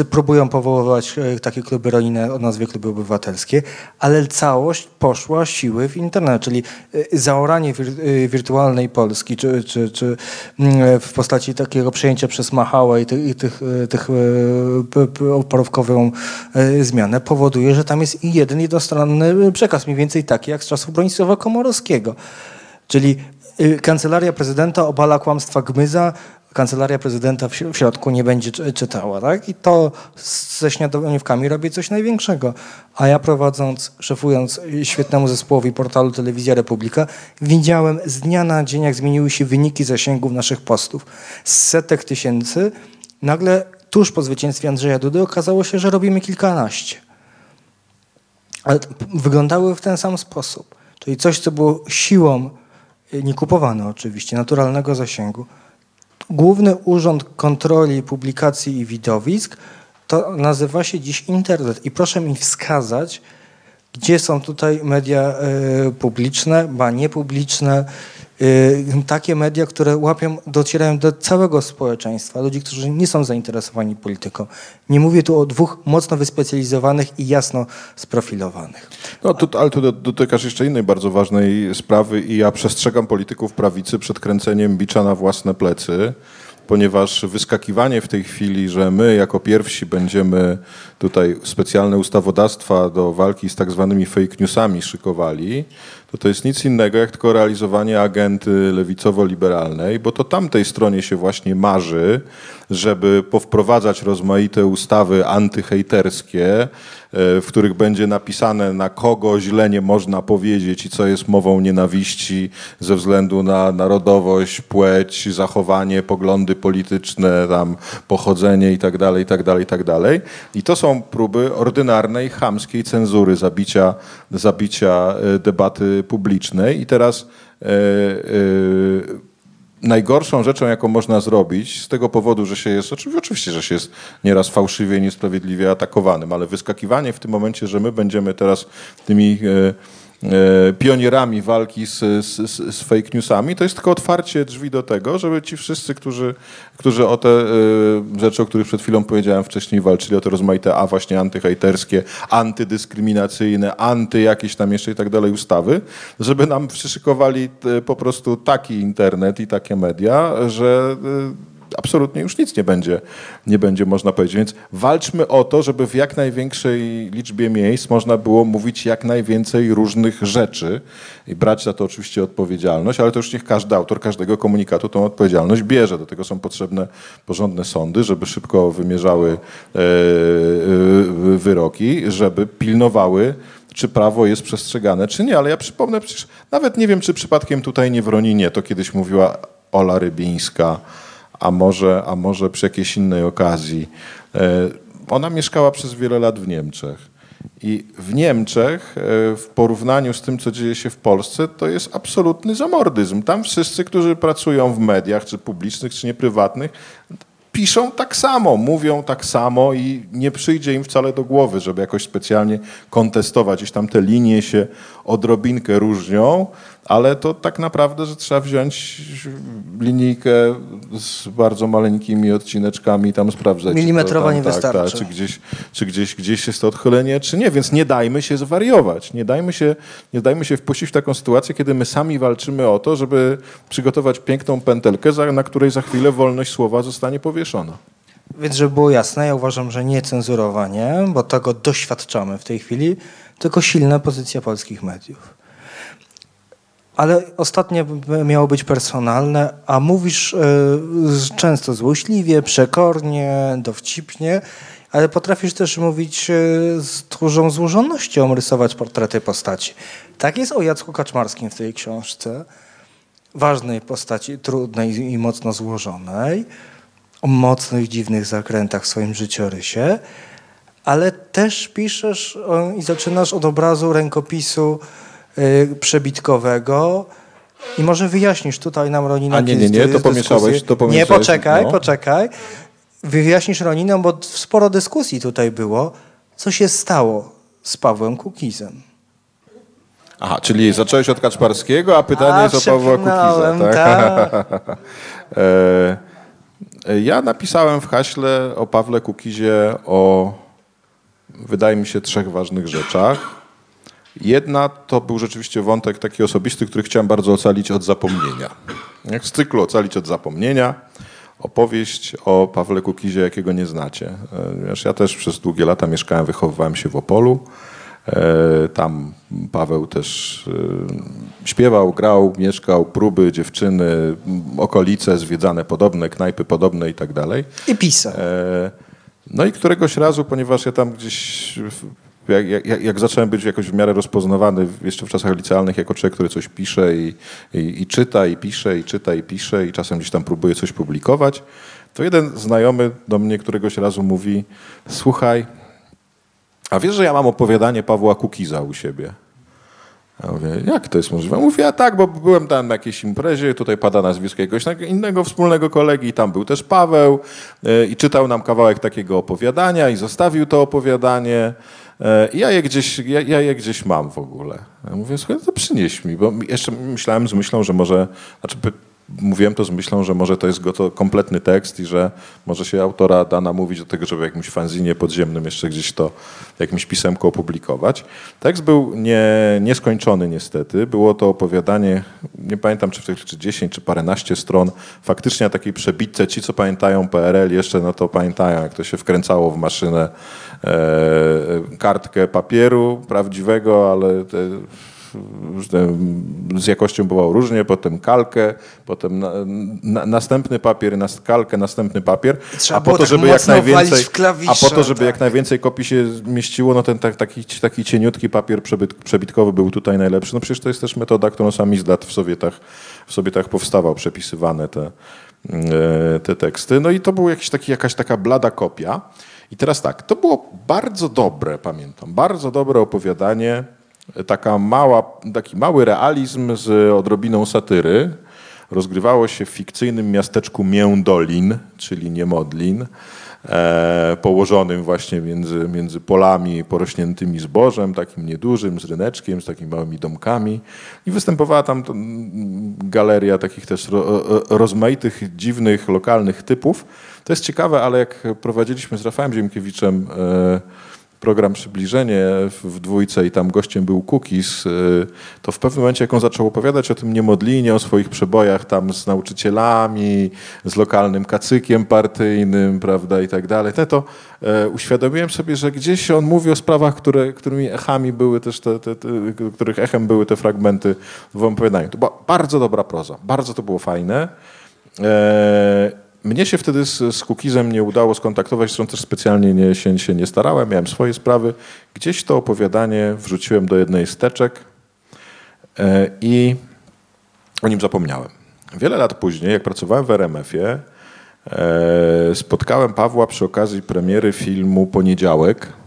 y, próbują powoływać takie kluby rolne o nazwie kluby obywatelskie, ale całość poszła siły w internet, czyli zaoranie wir, wirtualnej Polski, czy, czy, czy mm, w postaci takiego przejęcia przez Machałę i tych, tych, porówkową zmianę powoduje, że tam jest i jeden, jedno jednostronny przekaz, mniej więcej taki jak z czasów Bronisława Komorowskiego. Czyli y, kancelaria prezydenta obala kłamstwa Gmyza, kancelaria prezydenta w środku nie będzie czytała, tak? I to ze śniadaniówkami robi coś największego. A ja prowadząc, szefując świetnemu zespołowi portalu Telewizja Republika, widziałem z dnia na dzień, jak zmieniły się wyniki zasięgów naszych postów. Z setek tysięcy nagle tuż po zwycięstwie Andrzeja Dudy okazało się, że robimy kilkanaście ale wyglądały w ten sam sposób. Czyli coś, co było siłą, y, nie kupowane oczywiście, naturalnego zasięgu. Główny Urząd Kontroli Publikacji i Widowisk to nazywa się dziś internet. I proszę mi wskazać, Gdzie są tutaj media publiczne, ba niepubliczne, takie media, które łapią, docierają do całego społeczeństwa, ludzi, którzy nie są zainteresowani polityką. Nie mówię tu o dwóch mocno wyspecjalizowanych i jasno sprofilowanych. No, tu, ale tu dotykasz jeszcze innej bardzo ważnej sprawy i ja przestrzegam polityków prawicy przed kręceniem bicza na własne plecy ponieważ wyskakiwanie w tej chwili, że my jako pierwsi będziemy tutaj specjalne ustawodawstwa do walki z tak zwanymi fake newsami szykowali, to to jest nic innego jak tylko realizowanie agenty lewicowo-liberalnej, bo to tamtej stronie się właśnie marzy, żeby powprowadzać rozmaite ustawy antyhejterskie, w których będzie napisane na kogo źle nie można powiedzieć i co jest mową nienawiści ze względu na narodowość, płeć, zachowanie, poglądy polityczne, tam pochodzenie itd., itd., itd. I to są próby ordynarnej, chamskiej cenzury, zabicia, zabicia e, debaty publicznej. I teraz e, najgorszą rzeczą, jaką można zrobić, z tego powodu, że się jest, oczywiście, że się jest nieraz fałszywie, niesprawiedliwie atakowanym, ale wyskakiwanie w tym momencie, że my będziemy teraz tymi E, pionierami walki z, z, z, fake newsami, to jest tylko otwarcie drzwi do tego, żeby ci wszyscy, którzy, którzy o te e, rzeczy, o których przed chwilą powiedziałem wcześniej, walczyli o te rozmaite, a właśnie antyhejterskie, antydyskryminacyjne, anty jakieś tam jeszcze i tak dalej ustawy, żeby nam przyszykowali e, po prostu taki internet i takie media, że absolutnie już nic nie będzie, nie będzie można powiedzieć. Więc walczmy o to, żeby w jak największej liczbie miejsc można było mówić jak najwięcej różnych rzeczy i brać za to oczywiście odpowiedzialność, ale to już niech każdy autor każdego komunikatu tą odpowiedzialność bierze. Do tego są potrzebne porządne sądy, żeby szybko wymierzały e, e, wyroki, żeby pilnowały czy prawo jest przestrzegane, czy nie. Ale ja przypomnę, przecież nawet nie wiem, czy przypadkiem tutaj nie w Roninie, to kiedyś mówiła Ola Rybińska, a może, a może przy jakiejś innej okazji. E, ona mieszkała przez wiele lat w Niemczech. I w Niemczech, e, w porównaniu z tym, co dzieje się w Polsce, to jest absolutny zamordyzm. Tam wszyscy, którzy pracują w mediach, czy publicznych, czy nieprywatnych, piszą tak samo, mówią tak samo i nie przyjdzie im wcale do głowy, żeby jakoś specjalnie kontestować. Gdzieś tam te linie się odrobinkę różnią, ale to tak naprawdę, że trzeba wziąć linijkę z bardzo maleńkimi odcineczkami tam sprawdzać. Milimetrowa nie tak, wystarczy. Tak, czy gdzieś, czy gdzieś, gdzieś jest to odchylenie, czy nie. Więc nie dajmy się zwariować. Nie dajmy się, nie dajmy się wpuścić w taką sytuację, kiedy my sami walczymy o to, żeby przygotować piękną pętelkę, na której za chwilę wolność słowa zostanie powieszona. Więc żeby było jasne, ja uważam, że nie cenzurowanie, bo tego doświadczamy w tej chwili, tylko silna pozycja polskich mediów ale ostatnie miało być personalne, a mówisz y, często złośliwie, przekornie, dowcipnie, ale potrafisz też mówić y, z dużą złożonością, rysować portrety postaci. Tak jest o Jacku Kaczmarskim w tej książce. Ważnej postaci, trudnej i mocno złożonej, o mocnych, dziwnych zakrętach w swoim życiorysie, ale też piszesz o, i zaczynasz od obrazu rękopisu przebitkowego. I może wyjaśnisz tutaj nam Ronina. A nie, nie, nie, to pomieszałeś, to pomieszałeś. Nie, poczekaj, no. poczekaj. Wyjaśnisz Roninom, bo sporo dyskusji tutaj było, co się stało z Pawłem Kukizem. Aha, czyli zacząłeś od Kaczmarskiego, a pytanie a, jest o Pawła Kukiza. Tak? tak. E, ja napisałem w haśle o Pawle Kukizie o, wydaje mi się, trzech ważnych rzeczach. Jedna to był rzeczywiście wątek taki osobisty, który chciałem bardzo ocalić od zapomnienia. Jak z cyklu ocalić od zapomnienia, opowieść o Pawle Kukizie, jakiego nie znacie. Wiesz, ja też przez długie lata mieszkałem, wychowywałem się w Opolu. E, tam Paweł też e, śpiewał, grał, mieszkał, próby, dziewczyny, okolice zwiedzane podobne, knajpy podobne i tak dalej. I pisał. E, no i któregoś razu, ponieważ ja tam gdzieś jak, jak, jak, zacząłem być jakoś w miarę rozpoznawany jeszcze w czasach licealnych jako człowiek, który coś pisze i, i, i, czyta, i pisze, i czyta, i pisze, i czasem gdzieś tam próbuje coś publikować, to jeden znajomy do mnie któregoś razu mówi, słuchaj, a wiesz, że ja mam opowiadanie Pawła Kukiza u siebie? Ja mówię, jak to jest możliwe? Mówię, a tak, bo byłem tam na jakiejś imprezie, tutaj pada nazwisko jakiegoś innego wspólnego kolegi i tam był też Paweł e, i czytał nam kawałek takiego opowiadania i zostawił to opowiadanie. E, ja je gdzieś, ja, ja je gdzieś mam w ogóle. Ja mówię, słuchaj, no to przynieś mi, bo jeszcze myślałem z myślą, że może, znaczy mówiłem to z myślą, że może to jest gotowy, kompletny tekst i że może się autora da namówić do tego, żeby w jakimś fanzinie podziemnym jeszcze gdzieś to jakimś pisemko opublikować. Tekst był nie, nieskończony niestety. Było to opowiadanie, nie pamiętam czy, czy 10 czy paręnaście stron, faktycznie na takiej przebitce. Ci, co pamiętają PRL jeszcze, no to pamiętają, jak to się wkręcało w maszynę kartkę papieru prawdziwego, ale te, z jakością bywało różnie, potem kalkę, potem na, na, następny papier, nas, kalkę, następny papier, a po to, tak żeby jak najwięcej, klawisze, a po to, żeby tak. jak najwięcej kopii się mieściło, no ten tak, taki, taki cieniutki papier przebyt, przebitkowy był tutaj najlepszy. No przecież to jest też metoda, którą sam Izdat w Sowietach, w Sowietach powstawał, przepisywane te, e, te teksty. No i to była jakiś taki, jakaś taka blada kopia. I teraz tak, to było bardzo dobre, pamiętam, bardzo dobre opowiadanie taka mała, taki mały realizm z odrobiną satyry. Rozgrywało się w fikcyjnym miasteczku Międolin, czyli Niemodlin, e, położonym właśnie między, między polami porośniętymi zbożem, takim niedużym, z ryneczkiem, z takimi małymi domkami. I występowała tam galeria takich też ro, rozmaitych, dziwnych, lokalnych typów. To jest ciekawe, ale jak prowadziliśmy z Rafałem Ziemkiewiczem e, program Przybliżenie w dwójce i tam gościem był Cookies, y, to w pewnym momencie, jak on zaczął opowiadać o tym niemodlinie, o swoich przebojach tam z nauczycielami, z lokalnym kacykiem partyjnym, prawda, i tak dalej, to e, uświadomiłem sobie, że gdzieś on mówi o sprawach, które, którymi echami były też te, te, te, których echem były te fragmenty w opowiadaniu. To była bardzo dobra proza, bardzo to było fajne. E, mnie się wtedy z, z Kukizem nie udało skontaktować, zresztą też specjalnie nie, się, się nie starałem, miałem swoje sprawy. Gdzieś to opowiadanie wrzuciłem do jednej z teczek e, i o nim zapomniałem. Wiele lat później, jak pracowałem w RMF-ie, e, spotkałem Pawła przy okazji premiery filmu Poniedziałek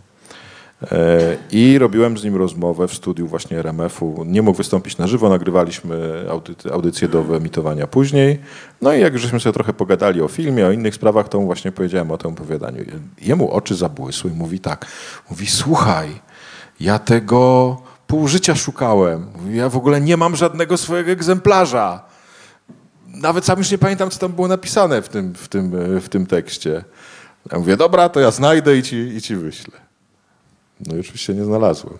I robiłem z nim rozmowę w studiu właśnie RMF-u. Nie mógł wystąpić na żywo, nagrywaliśmy audycję do wyemitowania później. No i jak żeśmy sobie trochę pogadali o filmie, o innych sprawach, to mu właśnie powiedziałem o tym opowiadaniu. Jemu oczy zabłysły i mówi tak, mówi słuchaj, ja tego pół życia szukałem. Ja w ogóle nie mam żadnego swojego egzemplarza. Nawet sam już nie pamiętam, co tam było napisane w tym, w tym, w tym tekście. Ja mówię, dobra, to ja znajdę i ci, i ci wyślę. No i oczywiście nie znalazłem.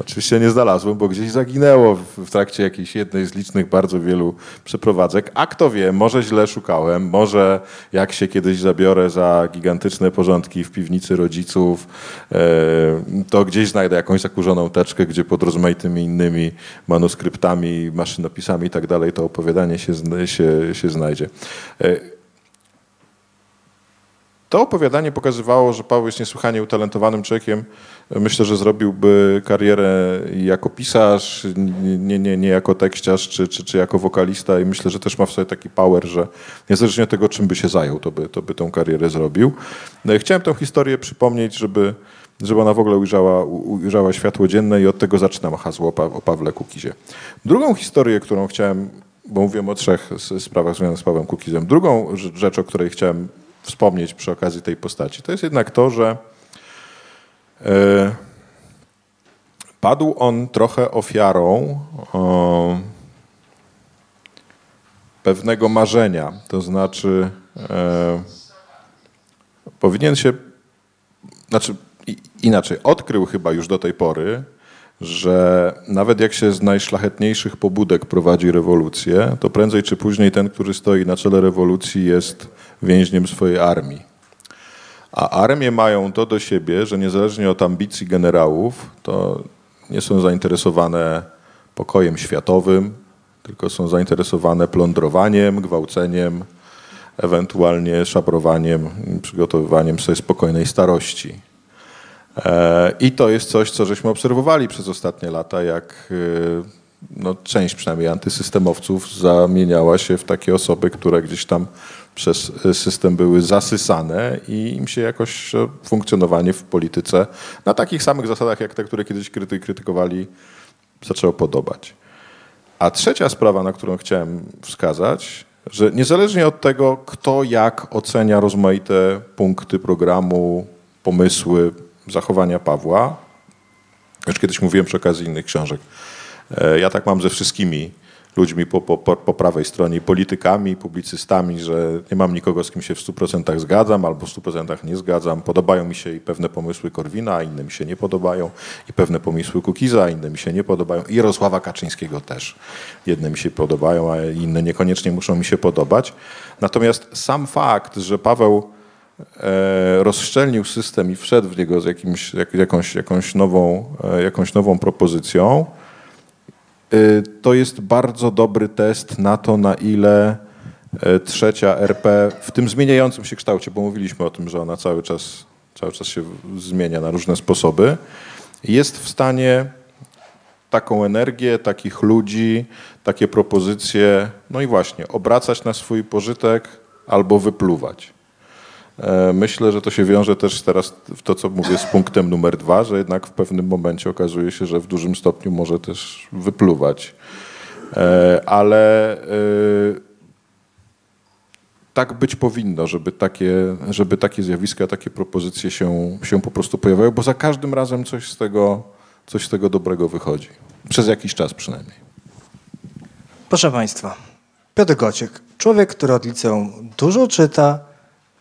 Oczywiście nie znalazłem, bo gdzieś zaginęło w trakcie jakiejś jednej z licznych bardzo wielu przeprowadzek. A kto wie, może źle szukałem, może jak się kiedyś zabiorę za gigantyczne porządki w piwnicy rodziców, e, to gdzieś znajdę jakąś zakurzoną teczkę, gdzie pod rozmaitymi innymi manuskryptami, maszynopisami i tak dalej to opowiadanie się, się, się znajdzie. To opowiadanie pokazywało, że Paweł jest niesłychanie utalentowanym człowiekiem. Myślę, że zrobiłby karierę jako pisarz, nie, nie, nie jako tekściarz czy, czy, czy jako wokalista i myślę, że też ma w sobie taki power, że niezależnie od tego, czym by się zajął, to by, to by tą karierę zrobił. No chciałem tę historię przypomnieć, żeby, żeby ona w ogóle ujrzała, ujrzała światło dzienne i od tego zaczynam hasło o, pa, o Pawle Kukizie. Drugą historię, którą chciałem, bo mówiłem o trzech sprawach związanych z Pawłem Kukizem, drugą rzecz, o której chciałem wspomnieć przy okazji tej postaci, to jest jednak to, że e, padł on trochę ofiarą pewnego marzenia. To znaczy, e, powinien się, znaczy inaczej, odkrył chyba już do tej pory, że nawet jak się z najszlachetniejszych pobudek prowadzi rewolucję, to prędzej czy później ten, który stoi na czele rewolucji, jest więźniem swojej armii. A armie mają to do siebie, że niezależnie od ambicji generałów, to nie są zainteresowane pokojem światowym, tylko są zainteresowane plądrowaniem, gwałceniem, ewentualnie szabrowaniem, przygotowywaniem sobie spokojnej starości. E, I to jest coś, co żeśmy obserwowali przez ostatnie lata, jak e, no, część przynajmniej antysystemowców zamieniała się w takie osoby, które gdzieś tam przez system były zasysane i im się jakoś funkcjonowanie w polityce na takich samych zasadach jak te, które kiedyś kryty, krytykowali zaczęło podobać. A trzecia sprawa, na którą chciałem wskazać, że niezależnie od tego, kto jak ocenia rozmaite punkty programu, pomysły, zachowania Pawła, już kiedyś mówiłem przy okazji innych książek, e, ja tak mam ze wszystkimi ludźmi po, po, po prawej stronie, politykami, publicystami, że nie mam nikogo, z kim się w 100% zgadzam albo w 100% nie zgadzam. Podobają mi się i pewne pomysły Korwina, a inne mi się nie podobają. I pewne pomysły Kukiza, a inne mi się nie podobają. I Jarosława Kaczyńskiego też. Jedne mi się podobają, a inne niekoniecznie muszą mi się podobać. Natomiast sam fakt, że Paweł e, rozszczelnił system i wszedł w niego z jakimś, jak, jakąś, jakąś, nową, e, jakąś nową propozycją, to jest bardzo dobry test na to, na ile y, trzecia RP w tym zmieniającym się kształcie, bo mówiliśmy o tym, że ona cały czas, cały czas się zmienia na różne sposoby, jest w stanie taką energię, takich ludzi, takie propozycje, no i właśnie, obracać na swój pożytek albo wypluwać. E, myślę, że to się wiąże też teraz w to, co mówię, z punktem numer dwa, że jednak w pewnym momencie okazuje się, że w dużym stopniu może też wypluwać. E, ale e, tak być powinno, żeby takie, żeby takie zjawiska, takie propozycje się, się po prostu pojawiały, bo za każdym razem coś z tego, coś z tego dobrego wychodzi. Przez jakiś czas przynajmniej. Proszę Państwa, Piotr Gociek, człowiek, który od liceum dużo czyta,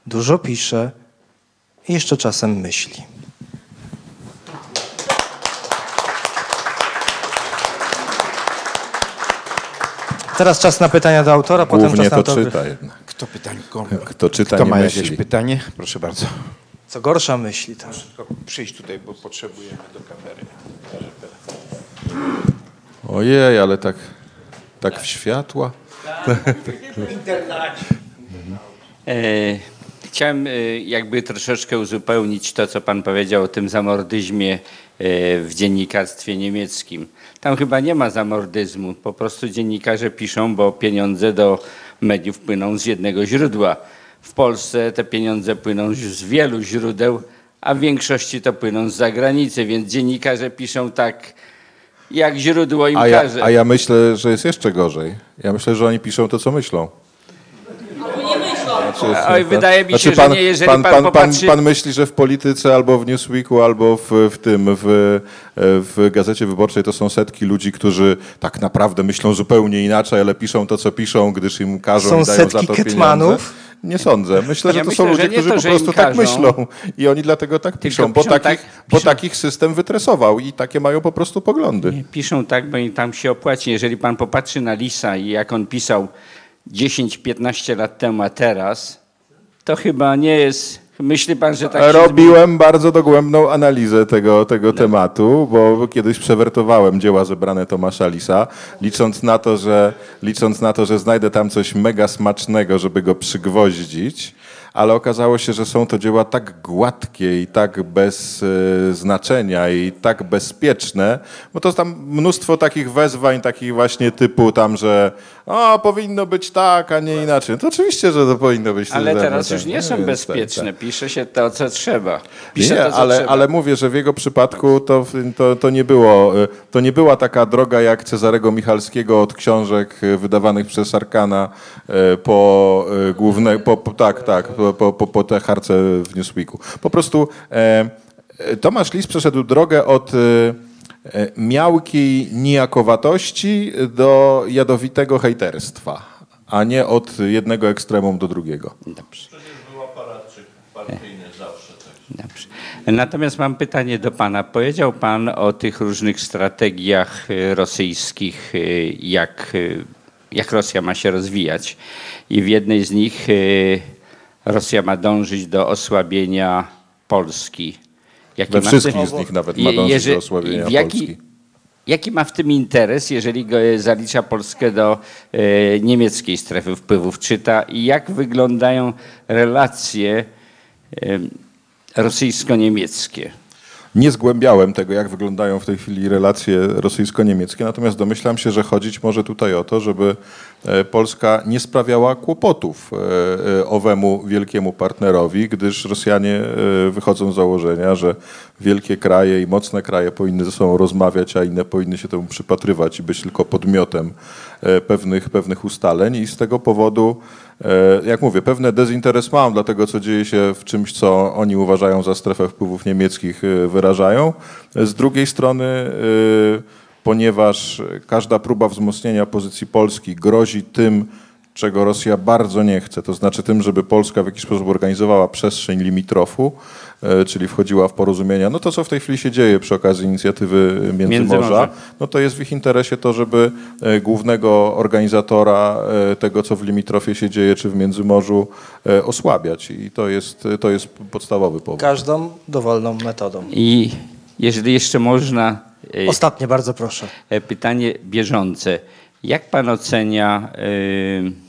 dużo pisze i jeszcze czasem myśli. Teraz czas na pytania do autora, Głównie potem czas na to to, czyta jednak. Kto pytań komu? Kto czyta, Kto ma myśli. jakieś pytanie? Proszę bardzo. Co gorsza myśli. Tak. Tylko przyjść tutaj, bo potrzebujemy do kamery. Ojej, ale tak, tak w światła. E, Chciałem e, jakby troszeczkę uzupełnić to, co pan powiedział o tym zamordyzmie e, w dziennikarstwie niemieckim. Tam chyba nie ma zamordyzmu, po prostu dziennikarze piszą, bo pieniądze do mediów płyną z jednego źródła. W Polsce te pieniądze płyną z wielu źródeł, a w większości to płyną z zagranicy, więc dziennikarze piszą tak, jak źródło im A ja, każe. a ja myślę, że jest jeszcze gorzej. Ja myślę, że oni piszą to, co myślą. Znaczy, Oj, wydaje mi się, znaczy, że nie, jeżeli pan pan, pan, popatrzy- pan myśli, że w polityce albo w Newsweeku, albo w, w tym, w, w Gazecie Wyborczej to są setki ludzi, którzy tak naprawdę myślą zupełnie inaczej, ale piszą to, co piszą, gdyż im każą Są i dają za setki to Ketmanów? pieniądze. Nie sądzę. Myślę, że Ja to myślę, są ludzie, którzy to, po prostu tak myślą. I oni dlatego tak piszą, bo, piszą takich, tak, bo piszą- takich system wytresował i takie mają po prostu poglądy. Nie, Piszą tak, bo im tam się opłaci. Jeżeli pan popatrzy na Lisa i jak on pisał 10-15 lat temu, a teraz, to chyba nie jest... Myśli pan, że tak? Robiłem bardzo dogłębną analizę tego, tego tematu, bo kiedyś przewertowałem dzieła zebrane Tomasza Lisa, licząc na, to, że, licząc na to, że znajdę tam coś mega smacznego, żeby go przygwoździć, ale okazało się, że są to dzieła tak gładkie i tak bez e, znaczenia i tak bezpieczne, bo to jest tam mnóstwo takich wezwań, takich właśnie typu tam, że o, powinno być tak, a nie inaczej. To oczywiście, że to powinno być Ale tak, teraz tak, już nie są tak, bezpieczne. tak. Pisze się to, co trzeba. Pisze Nie, to, co ale, trzeba. ale mówię, że w jego przypadku to, to, to, nie było, y, to nie była taka droga jak Cezarego Michalskiego od książek y, wydawanych przez Arkana po główne, po, tak, tak, po, po, po, po te harce w Newsweeku. Po prostu e, e, Tomasz Lis przeszedł drogę od y, e, miałkiej nijakowatości do jadowitego hejterstwa, a nie od jednego ekstremum do drugiego. Dobrze. Dobrze. Natomiast mam pytanie do pana. Powiedział pan o tych różnych strategiach y, rosyjskich, jak, jak Rosja ma się rozwijać. I w jednej z nich Rosja ma dążyć do osłabienia Polski. Jaki We wszystkich z nich nawet ma dążyć jeże- do osłabienia jaki, Polski. Jaki ma w tym interes, jeżeli go zalicza Polskę do e, niemieckiej strefy wpływów? Czyta i jak wyglądają relacje e, rosyjsko-niemieckie? Nie zgłębiałem tego, jak wyglądają w tej chwili relacje rosyjsko-niemieckie, natomiast domyślam się, że chodzić może tutaj o to, żeby e, Polska nie sprawiała kłopotów e, e, owemu wielkiemu partnerowi, gdyż Rosjanie wychodzą z założenia, że wielkie kraje i mocne kraje powinny ze sobą rozmawiać, a inne powinny się temu przypatrywać i być tylko podmiotem pewnych, pewnych ustaleń. I z tego powodu, jak mówię, pewne dezinteres mam dla tego, co dzieje się w czymś, co oni uważają za strefę wpływów niemieckich, e, wyrażają. Z drugiej strony, e, ponieważ każda próba wzmocnienia pozycji Polski grozi tym, czego Rosja bardzo nie chce, to znaczy tym, żeby Polska w jakiś sposób organizowała przestrzeń limitrofu, e, czyli wchodziła w porozumienia. No to, co w tej chwili się dzieje przy okazji inicjatywy Międzymorza, Międzymorza. no to jest w ich interesie to, żeby e, głównego organizatora e, tego, co w limitrofie się dzieje, czy w Międzymorzu, osłabiać. I to jest, to jest podstawowy powód. Każdą dowolną metodą. I jeżeli jeszcze można, Ostatnie, bardzo proszę. pytanie bieżące. Jak pan ocenia e,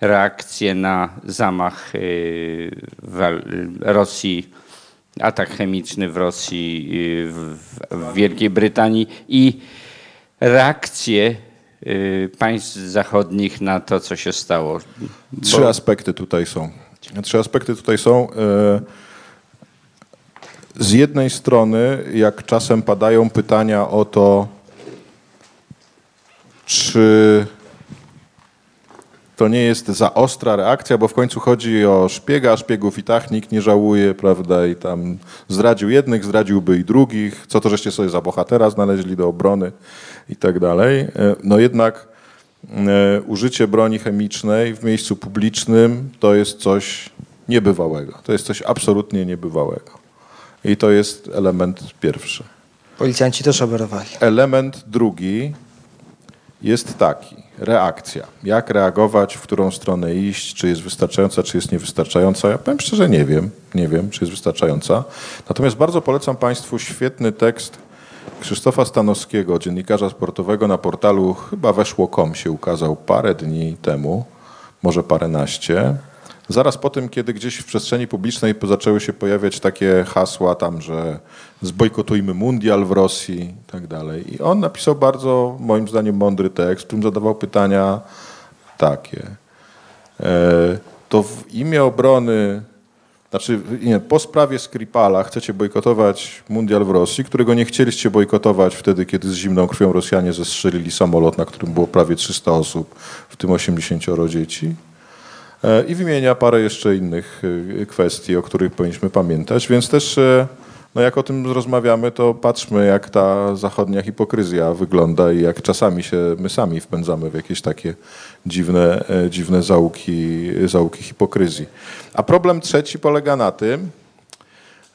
reakcję na zamach e, wal- Rosji, atak chemiczny w Rosji, e, w, w Wielkiej Brytanii i reakcję e, państw zachodnich na to, co się stało? Trzy Bo- aspekty tutaj są. Trzy aspekty tutaj są. Z jednej strony, jak czasem padają pytania o to, czy to nie jest za ostra reakcja, bo w końcu chodzi o szpiega, a szpiegów i tak nikt nie żałuje, prawda, i tam zdradził jednych, zdradziłby i drugich, co to żeście sobie za bohatera znaleźli do obrony i tak dalej. E, No jednak e, użycie broni chemicznej w miejscu publicznym to jest coś niebywałego. To jest coś absolutnie niebywałego. I to jest element pierwszy. Policjanci też oberowali. Element drugi jest taki, reakcja. Jak reagować, w którą stronę iść, czy jest wystarczająca, czy jest niewystarczająca. Ja powiem szczerze, nie wiem, nie wiem, czy jest wystarczająca. Natomiast bardzo polecam Państwu świetny tekst Krzysztofa Stanowskiego, dziennikarza sportowego na portalu chyba weszło.com się ukazał parę dni temu, może paręnaście. Zaraz po tym, kiedy gdzieś w przestrzeni publicznej zaczęły się pojawiać takie hasła tam, że zbojkotujmy mundial w Rosji i tak dalej. I on napisał bardzo, moim zdaniem, mądry tekst, w którym zadawał pytania takie. E, To w imię obrony, znaczy nie, po sprawie Skripala chcecie bojkotować mundial w Rosji, którego nie chcieliście bojkotować wtedy, kiedy z zimną krwią Rosjanie zestrzelili samolot, na którym było prawie 300 osób, w tym 80 dzieci. E, I wymienia parę jeszcze innych e, kwestii, o których powinniśmy pamiętać, więc też e, no jak o tym rozmawiamy, to patrzmy, jak ta zachodnia hipokryzja wygląda i jak czasami się my sami wpędzamy w jakieś takie dziwne, dziwne zaułki, zaułki hipokryzji. A problem trzeci polega na tym,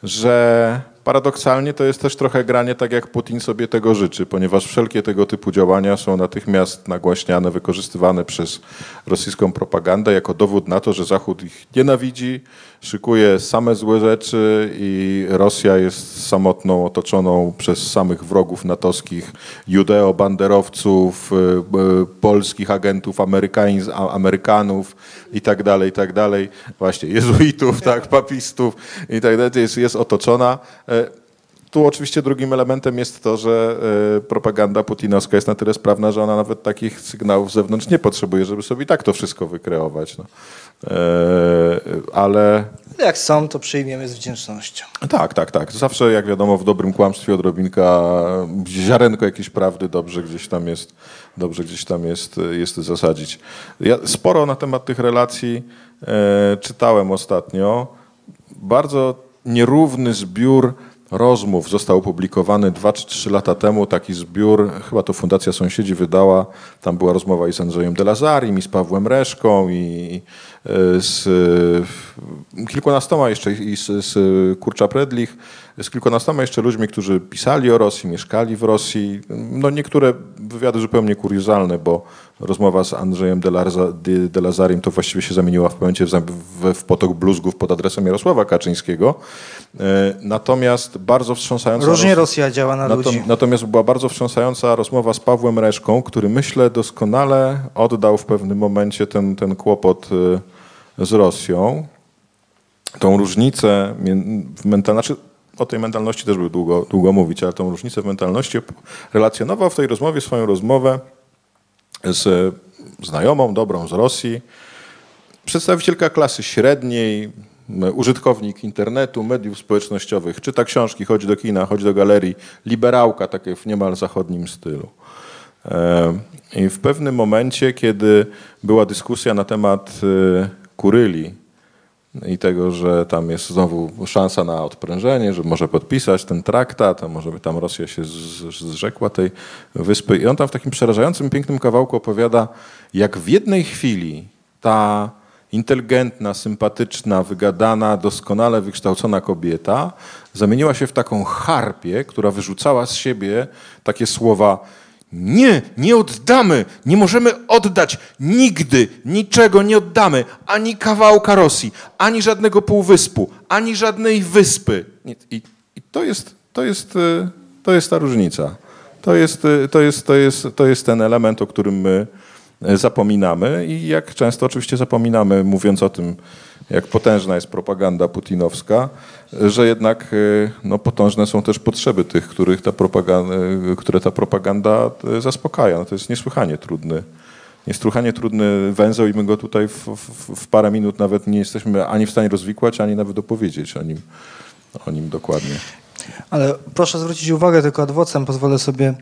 że paradoksalnie to jest też trochę granie tak, jak Putin sobie tego życzy, ponieważ wszelkie tego typu działania są natychmiast nagłaśniane, wykorzystywane przez rosyjską propagandę jako dowód na to, że Zachód ich nienawidzi, szykuje same złe rzeczy i Rosja jest samotną, otoczoną przez samych wrogów natowskich, judeo-banderowców, y, y, polskich agentów Amerykańs, a- Amerykanów i tak dalej, i tak dalej. Właśnie jezuitów, tak, papistów i tak dalej. Jest, jest otoczona. Tu oczywiście drugim elementem jest to, że e, propaganda putinowska jest na tyle sprawna, że ona nawet takich sygnałów z zewnątrz nie potrzebuje, żeby sobie i tak to wszystko wykreować. No. E, Ale Jak są, to przyjmiemy z wdzięcznością. tak, tak, tak. Zawsze, jak wiadomo, w dobrym kłamstwie odrobinka, ziarenko jakiejś prawdy dobrze gdzieś tam jest, dobrze gdzieś tam jest, jest zasadzić. Ja sporo na temat tych relacji czytałem ostatnio. Bardzo nierówny zbiór rozmów został opublikowany dwa czy trzy lata temu. Taki zbiór, chyba to Fundacja Sąsiedzi wydała. Tam była rozmowa i z Andrzejem Delazarim, i z Pawłem Reszką, i e, z kilkunastoma jeszcze, i z, z Kurcza Predlich, z kilkunastoma jeszcze ludźmi, którzy pisali o Rosji, mieszkali w Rosji. No niektóre wywiady zupełnie kuriozalne, bo rozmowa z Andrzejem Delazarim to właściwie się zamieniła w momencie w, w, w potok bluzgów pod adresem Jarosława Kaczyńskiego. E, Natomiast bardzo wstrząsająca... Różnie Rosja działa na Natom- ludzi. Natomiast była bardzo wstrząsająca rozmowa z Pawłem Reszką, który myślę doskonale oddał w pewnym momencie ten, ten kłopot y, z Rosją. Tą różnicę w mentalności, o tej mentalności też by długo, długo mówić, ale tą różnicę w mentalności relacjonował w tej rozmowie swoją rozmowę z znajomą, dobrą z Rosji, przedstawicielka klasy średniej, użytkownik internetu, mediów społecznościowych, czyta książki, chodzi do kina, chodzi do galerii, liberałka, takie w niemal zachodnim stylu. E, I w pewnym momencie, kiedy była dyskusja na temat e, Kuryli i tego, że tam jest znowu szansa na odprężenie, że może podpisać ten traktat, a może by tam Rosja się zrzekła tej wyspy. I on tam w takim przerażającym, pięknym kawałku opowiada, jak w jednej chwili ta inteligentna, sympatyczna, wygadana, doskonale wykształcona kobieta zamieniła się w taką harpię, która wyrzucała z siebie takie słowa nie, nie oddamy, nie możemy oddać nigdy niczego nie oddamy, ani kawałka Rosji, ani żadnego półwyspu, ani żadnej wyspy. I, i to, jest, to, jest, e, to jest ta różnica. To jest, e, to, jest, to, jest, to jest ten element, o którym my e, zapominamy i jak często oczywiście zapominamy, mówiąc o tym, jak potężna jest propaganda putinowska, że jednak e, no, potężne są też potrzeby tych, których ta propaganda, e, które ta propaganda e, zaspokaja. No, to jest niesłychanie trudny, niesłychanie trudny węzeł i my go tutaj w, w, w, parę minut nawet nie jesteśmy ani w stanie rozwikłać, ani nawet opowiedzieć o nim, o nim dokładnie. Ale proszę zwrócić uwagę, tylko adwocem pozwolę sobie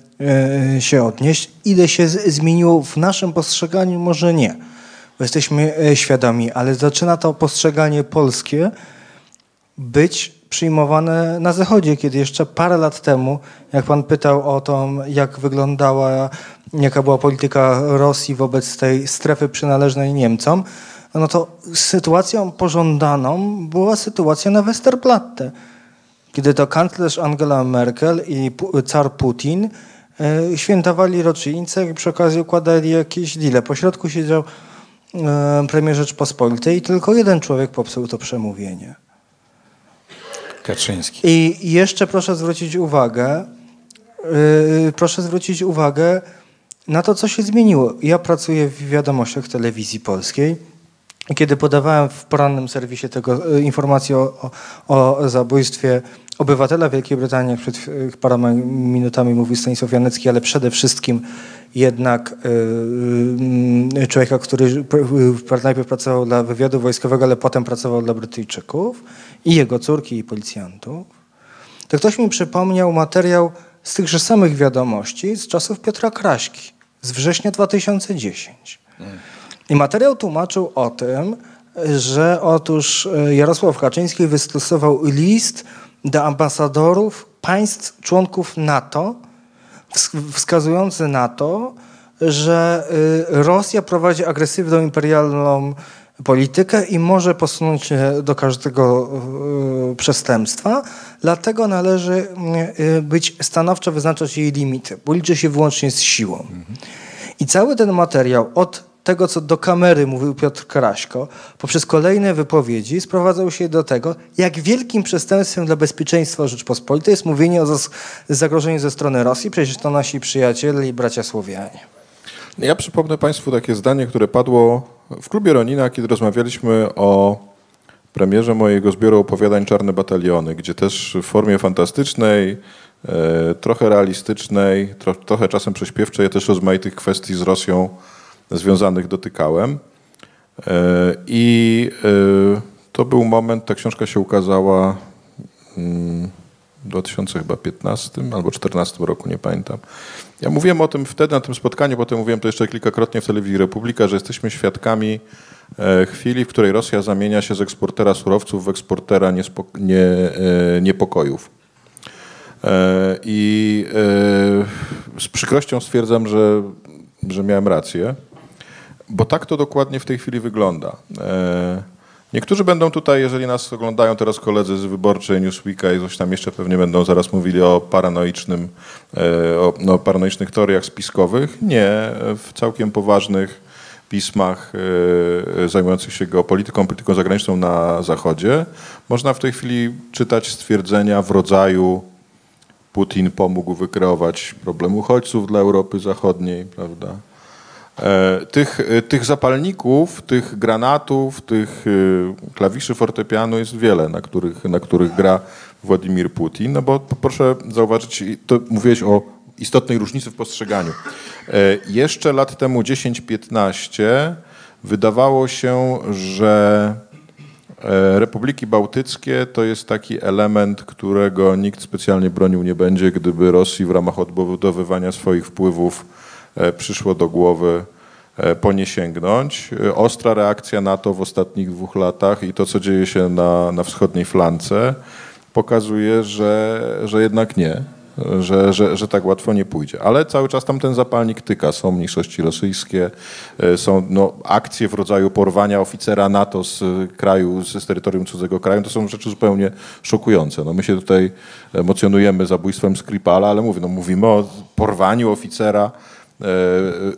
się odnieść. Ile się zmieniło w naszym postrzeganiu, może nie bo jesteśmy e, świadomi, ale zaczyna to postrzeganie polskie być przyjmowane na Zachodzie, kiedy jeszcze parę lat temu, jak pan pytał o to, jak wyglądała, jaka była polityka Rosji wobec tej strefy przynależnej Niemcom, no to sytuacją pożądaną była sytuacja na Westerplatte, kiedy to kanclerz Angela Merkel i car Putin e, świętowali rocznicę i przy okazji układali jakieś deale. Po środku siedział E, premier Rzeczpospolitej i tylko jeden człowiek popsuł to przemówienie. Kaczyński. I jeszcze proszę zwrócić uwagę, yy, proszę zwrócić uwagę na to, co się zmieniło. Ja pracuję w wiadomościach telewizji polskiej. Kiedy podawałem w porannym serwisie tego y, informacji o, o, o zabójstwie obywatela Wielkiej Brytanii, przed paroma minutami mówił Stanisław Janecki, ale przede wszystkim jednak y, człowieka, który najpierw pracował dla wywiadu wojskowego, ale potem pracował dla Brytyjczyków i jego córki i policjantów, to ktoś mi przypomniał materiał z tychże samych wiadomości z czasów Piotra Kraśki z września 2010. I materiał tłumaczył o tym, że otóż e, Jarosław Kaczyński wystosował list do ambasadorów państw członków NATO, wskazujący na to, że y, Rosja prowadzi agresywną imperialną politykę i może posunąć się do każdego y, przestępstwa. Dlatego należy y, być stanowczo wyznaczać jej limity, bo liczy się wyłącznie z siłą. I cały ten materiał od tego, co do kamery mówił Piotr Kraśko, poprzez kolejne wypowiedzi sprowadzał się do tego, jak wielkim przestępstwem dla bezpieczeństwa Rzeczpospolitej jest mówienie o zagrożeniu ze strony Rosji. Przecież to nasi przyjaciele i bracia Słowianie. Ja przypomnę Państwu takie zdanie, które padło w klubie Ronina, kiedy rozmawialiśmy o premierze mojego zbioru opowiadań Czarne Bataliony, gdzie też w formie fantastycznej, e, trochę realistycznej, tro, trochę czasem prześpiewczej, też rozmaitych kwestii z Rosją związanych dotykałem. E, I e, to był moment, ta książka się ukazała mm, 2015 albo 2014 roku, nie pamiętam. Ja mówiłem o tym wtedy na tym spotkaniu, potem mówiłem to jeszcze kilkakrotnie w telewizji Republika, że jesteśmy świadkami e, chwili, w której Rosja zamienia się z eksportera surowców w eksportera niespo- nie, niepokojów. I z przykrością stwierdzam, że, że miałem rację. Bo tak to dokładnie w tej chwili wygląda. Niektórzy będą tutaj, jeżeli nas oglądają teraz koledzy z Wyborczej, Newsweeka i coś tam jeszcze pewnie będą zaraz mówili o paranoicznym, e, o no, paranoicznych teoriach spiskowych. Nie, w całkiem poważnych pismach e, zajmujących się geopolityką, polityką zagraniczną na Zachodzie można w tej chwili czytać stwierdzenia w rodzaju Putin pomógł wykreować problem uchodźców dla Europy Zachodniej, prawda? E, tych, e, tych zapalników, tych granatów, tych e, klawiszy fortepianu jest wiele, na których, na których gra Władimir Putin. No bo proszę zauważyć, to mówiłeś o istotnej różnicy w postrzeganiu. Jeszcze lat temu 10-15 wydawało się, że Republiki Bałtyckie to jest taki element, którego nikt specjalnie bronił nie będzie, gdyby Rosji w ramach odbudowywania swoich wpływów przyszło do głowy e, po nie sięgnąć. E, Ostra reakcja NATO w ostatnich dwóch latach i to, co dzieje się na, na wschodniej flance, pokazuje, że, że jednak nie, że, że, że tak łatwo nie pójdzie. Ale cały czas tam ten zapalnik tyka. Są mniejszości rosyjskie, e, są no, akcje w rodzaju porwania oficera NATO z kraju, z terytorium cudzego kraju. To są rzeczy zupełnie szokujące. No, my się tutaj emocjonujemy zabójstwem Skripala, ale mówię, no, mówimy o porwaniu oficera e,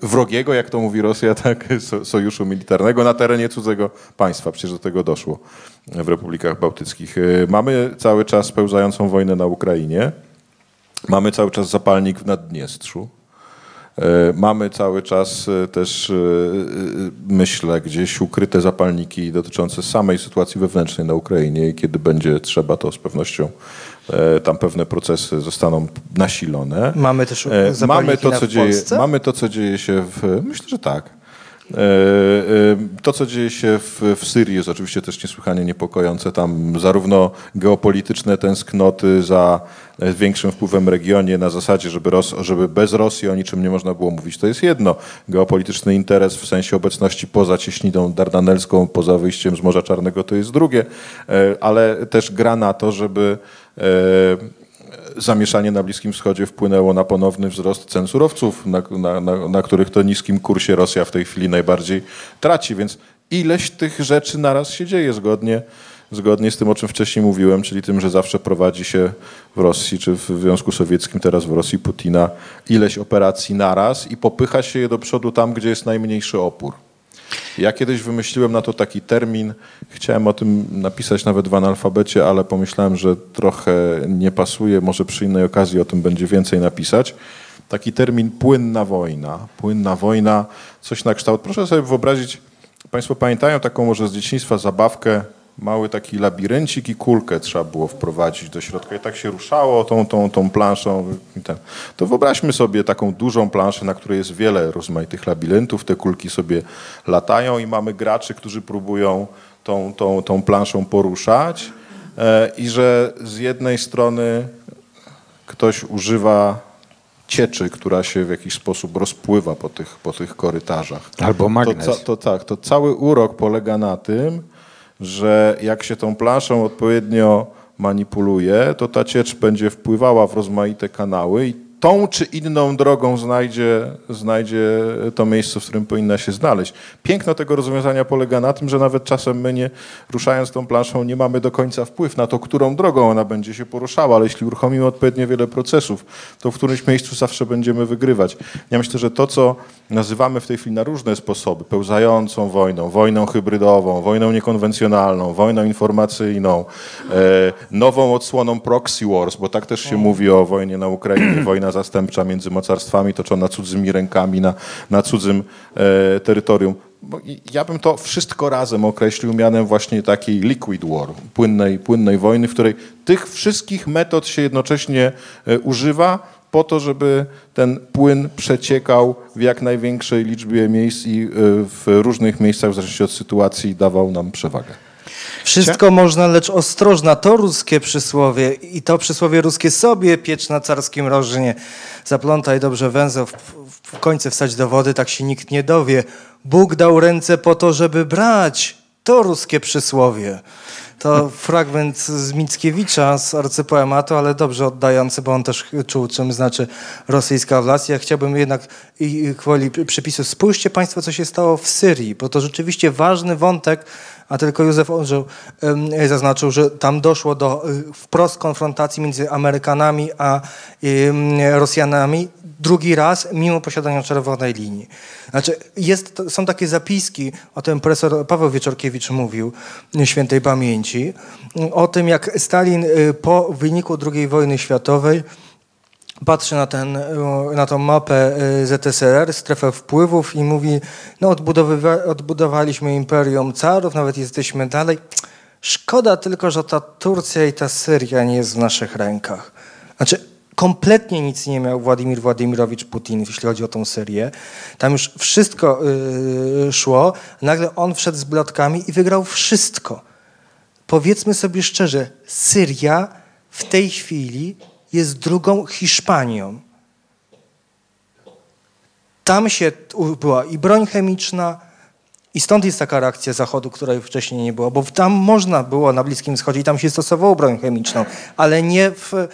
wrogiego, jak to mówi Rosja, tak, so- sojuszu militarnego na terenie cudzego państwa. Przecież do tego doszło w republikach bałtyckich. E, Mamy cały czas pełzającą wojnę na Ukrainie. Mamy cały czas zapalnik w Naddniestrzu. E, Mamy cały czas e, też, e, e, myślę, gdzieś ukryte zapalniki dotyczące samej sytuacji wewnętrznej na Ukrainie i kiedy będzie trzeba, to z pewnością e, tam pewne procesy zostaną nasilone. Mamy też E, mamy to, co dzieje, mamy to, co dzieje się w. Myślę, że tak. E, e, To, co dzieje się w, w Syrii, jest oczywiście też niesłychanie niepokojące. Tam zarówno geopolityczne tęsknoty za e, większym wpływem w regionie, na zasadzie, żeby, Ros, żeby bez Rosji o niczym nie można było mówić, to jest jedno. Geopolityczny interes w sensie obecności poza cieśniną dardanelską, poza wyjściem z Morza Czarnego, to jest drugie, E, ale też gra na to, żeby e, zamieszanie na Bliskim Wschodzie wpłynęło na ponowny wzrost cen surowców, na, na, na, na których to niskim kursie Rosja w tej chwili najbardziej traci. Więc ileś tych rzeczy naraz się dzieje zgodnie, zgodnie z tym, o czym wcześniej mówiłem, czyli tym, że zawsze prowadzi się w Rosji czy w Związku Sowieckim, teraz w Rosji Putina, ileś operacji naraz i popycha się je do przodu tam, gdzie jest najmniejszy opór. Ja kiedyś wymyśliłem na to taki termin. Chciałem o tym napisać nawet w analfabecie, ale pomyślałem, że trochę nie pasuje. Może przy innej okazji o tym będzie więcej napisać. Taki termin płynna wojna. Płynna wojna, coś na kształt. Proszę sobie wyobrazić, Państwo pamiętają taką może z dzieciństwa zabawkę, mały taki labiryncik i kulkę trzeba było wprowadzić do środka i tak się ruszało tą, tą, tą planszą. To wyobraźmy sobie taką dużą planszę, na której jest wiele rozmaitych labiryntów, te kulki sobie latają i mamy graczy, którzy próbują tą, tą, tą planszą poruszać e, i że z jednej strony ktoś używa cieczy, która się w jakiś sposób rozpływa po tych, po tych korytarzach. Albo magnes. To, ca- to tak, to cały urok polega na tym, że jak się tą planszą odpowiednio manipuluje, to ta ciecz będzie wpływała w rozmaite kanały tą czy inną drogą znajdzie, znajdzie to miejsce, w którym powinna się znaleźć. Piękno tego rozwiązania polega na tym, że nawet czasem my nie, ruszając tą planszą nie mamy do końca wpływ na to, którą drogą ona będzie się poruszała, ale jeśli uruchomimy odpowiednio wiele procesów, to w którymś miejscu zawsze będziemy wygrywać. Ja myślę, że to, co nazywamy w tej chwili na różne sposoby, pełzającą wojną, wojną hybrydową, wojną niekonwencjonalną, wojną informacyjną, e, nową odsłoną proxy wars, bo tak też się mówi o wojnie na Ukrainie, wojna zastępcza między mocarstwami toczona cudzymi rękami na, na cudzym e, terytorium. Bo ja bym to wszystko razem określił mianem właśnie takiej liquid war, płynnej, płynnej wojny, w której tych wszystkich metod się jednocześnie e, używa po to, żeby ten płyn przeciekał w jak największej liczbie miejsc i e, w różnych miejscach w zależności od sytuacji dawał nam przewagę. Wszystko można, lecz ostrożna. To ruskie przysłowie i to przysłowie ruskie sobie piecz na carskim rożnie. Zaplątaj dobrze węzeł, w, w końcu wstać do wody, tak się nikt nie dowie. Bóg dał ręce po to, żeby brać. To ruskie przysłowie. To fragment z Mickiewicza, z arcypoematu, ale dobrze oddający, bo on też czuł, czym znaczy rosyjska władza. Ja chciałbym jednak i i gwoli przypisu, spójrzcie Państwo, co się stało w Syrii, bo to rzeczywiście ważny wątek, a tylko Józef Orzeł zaznaczył, że tam doszło do y, wprost konfrontacji między Amerykanami a Rosjanami drugi raz, mimo posiadania czerwonej linii. Znaczy, jest, są takie zapiski, o tym profesor Paweł Wieczorkiewicz mówił, y, świętej pamięci, y, o tym, jak Stalin po wyniku II wojny światowej patrzy na, ten, na tą mapę e, ZSRR, strefę wpływów i mówi, no odbudowaliśmy imperium carów, nawet jesteśmy dalej. Szkoda tylko, że ta Turcja i ta Syria nie jest w naszych rękach. Znaczy, kompletnie nic nie miał Władimir Władimirowicz Putin, jeśli chodzi o tą serię. Tam już wszystko yy, szło. Nagle on wszedł z blotkami i wygrał wszystko. Powiedzmy sobie szczerze, Syria w tej chwili jest drugą Hiszpanią. Tam się była i broń chemiczna, i stąd jest taka reakcja Zachodu, której wcześniej nie było, bo tam można było na Bliskim Wschodzie i tam się stosowało broń chemiczną, ale nie w y,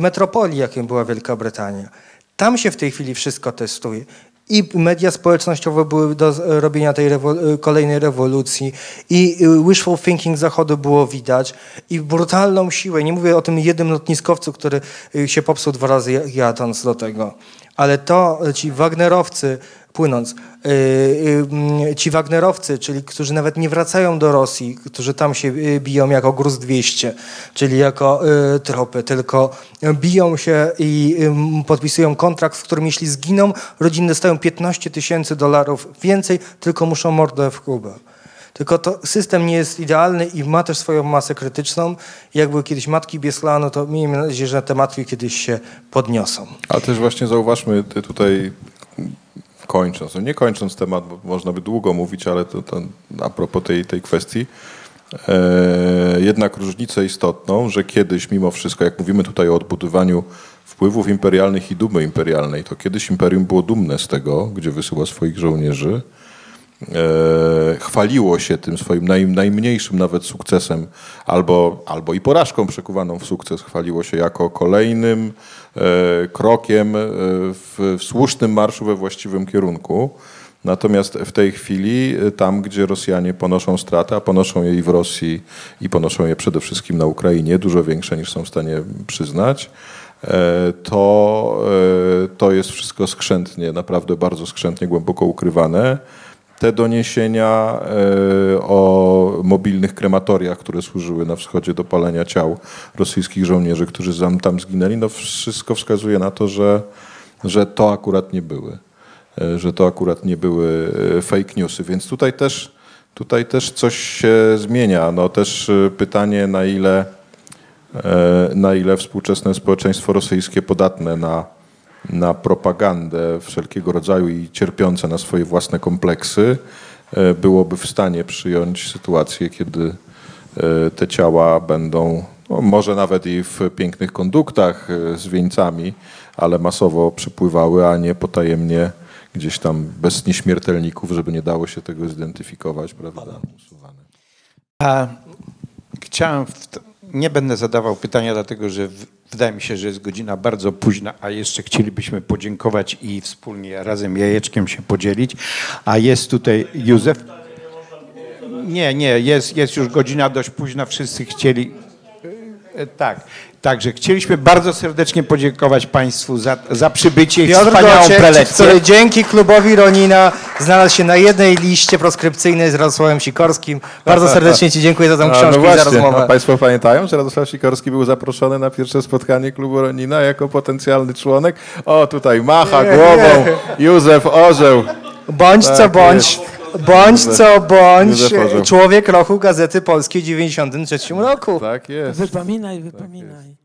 metropolii, jakim była Wielka Brytania. Tam się w tej chwili wszystko testuje. I media społecznościowe były do z- robienia tej y, kolejnej rewolucji, i y, wishful thinking Zachodu było widać, i brutalną siłę. Nie mówię o tym jednym lotniskowcu, który się popsuł dwa razy ja- jadąc do tego, ale to y, ci Wagnerowcy płynąc, y, mm, ci Wagnerowcy, czyli którzy nawet nie wracają do Rosji, którzy tam się biją jako gruz 200, czyli jako tropy, tylko biją się i podpisują kontrakt, w którym jeśli zginą, rodziny dostają 15 tysięcy dolarów więcej, tylko muszą mordę w Kubę. Tylko to system nie jest idealny i ma też swoją masę krytyczną. Jak były kiedyś matki Bieslanu, to miejmy nadzieję, że te matki kiedyś się podniosą. A też właśnie zauważmy tutaj, kończąc, no nie kończąc temat, bo można by długo mówić, ale to, to a propos tej, tej kwestii, e, jednak różnicę istotną, że kiedyś mimo wszystko, jak mówimy tutaj o odbudowaniu wpływów imperialnych i dumy imperialnej, to kiedyś imperium było dumne z tego, gdzie wysyła swoich żołnierzy, chwaliło się tym swoim naj, najmniejszym nawet sukcesem, albo, albo i porażką przekuwaną w sukces, chwaliło się jako kolejnym e, krokiem e, w, w słusznym marszu we właściwym kierunku. Natomiast w tej chwili, e, tam gdzie Rosjanie ponoszą straty, a ponoszą je i w Rosji, i ponoszą je przede wszystkim na Ukrainie, dużo większe niż są w stanie przyznać, e, to, e, to jest wszystko skrzętnie, naprawdę bardzo skrzętnie, głęboko ukrywane. Te doniesienia e, o mobilnych krematoriach, które służyły na wschodzie do palenia ciał rosyjskich żołnierzy, którzy tam, zginęli, no wszystko wskazuje na to, że, że to akurat nie były. E, Że to akurat nie były e, fake newsy. Więc tutaj też, tutaj też coś się zmienia. No też pytanie, na ile, na ile współczesne społeczeństwo rosyjskie podatne na, na propagandę wszelkiego rodzaju i cierpiące na swoje własne kompleksy e, byłoby w stanie przyjąć sytuację, kiedy e, te ciała będą, no może nawet i w pięknych konduktach e, z wieńcami, ale masowo przypływały, a nie potajemnie gdzieś tam bez nieśmiertelników, żeby nie dało się tego zidentyfikować, prawda? Usuwane. A chciałem, nie będę zadawał pytania, dlatego że wydaje mi się, że jest godzina bardzo późna, a jeszcze chcielibyśmy podziękować i wspólnie razem jajeczkiem się podzielić. A jest tutaj Józef. Nie, nie, jest, jest już godzina dość późna, wszyscy chcieli. e, Tak, także chcieliśmy bardzo serdecznie podziękować Państwu za, za przybycie i Piotr wspaniałą Gociek, prelekcję. który dzięki klubowi Ronina znalazł się na jednej liście proskrypcyjnej z Radosławem Sikorskim. Bardzo serdecznie Ci dziękuję za tę A, książkę no i za właśnie, rozmowę. Państwo pamiętają, że Radosław Sikorski był zaproszony na pierwsze spotkanie klubu Ronina jako potencjalny członek? O, tutaj macha głową Józef Orzeł. Bądź co Tak bądź, bądź co bądź człowiek roku Gazety Polskiej w 93 roku. Tak jest. Wypominaj, wypominaj.